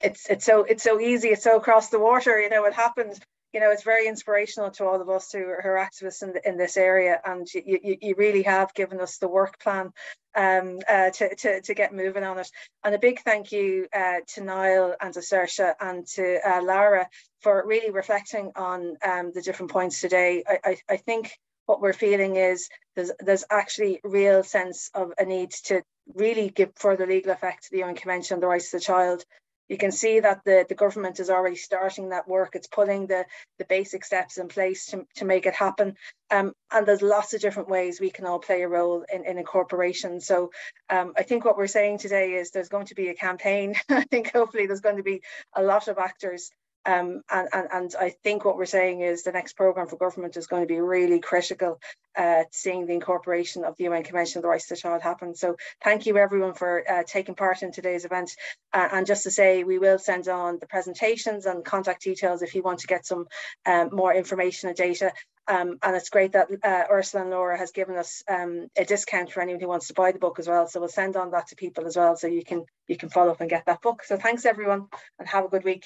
it's it's so it's so easy it's so across the water you know it happens. You know it's very inspirational to all of us who are, who are activists in, the, in this area and you, you, you really have given us the work plan um, uh, to, to, to get moving on it. And a big thank you uh, to Niall and to Saoirse and to uh, Lara for really reflecting on um, the different points today. I, I, I think what we're feeling is there's there's actually real sense of a need to really give further legal effect to the UN Convention on the Rights of the Child. You can see that the, the government is already starting that work. It's putting the, the basic steps in place to, to make it happen. Um, and there's lots of different ways we can all play a role in, in incorporation. So um, I think what we're saying today is there's going to be a campaign. [laughs] I think hopefully there's going to be a lot of actors um, and, and, and I think what we're saying is the next programme for government is going to be really critical uh, seeing the incorporation of the UN Convention on the Rights of the Child happen. So thank you everyone for uh, taking part in today's event. Uh, and just to say, we will send on the presentations and contact details if you want to get some um, more information and data. Um, and it's great that uh, Ursula and Laura has given us um, a discount for anyone who wants to buy the book as well. So we'll send on that to people as well, so you can you can follow up and get that book. So thanks everyone, and have a good week.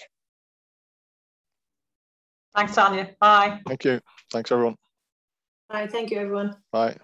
Thanks, Tanya. Bye. Thank you. Thanks, everyone. Bye. Thank you, everyone. Bye.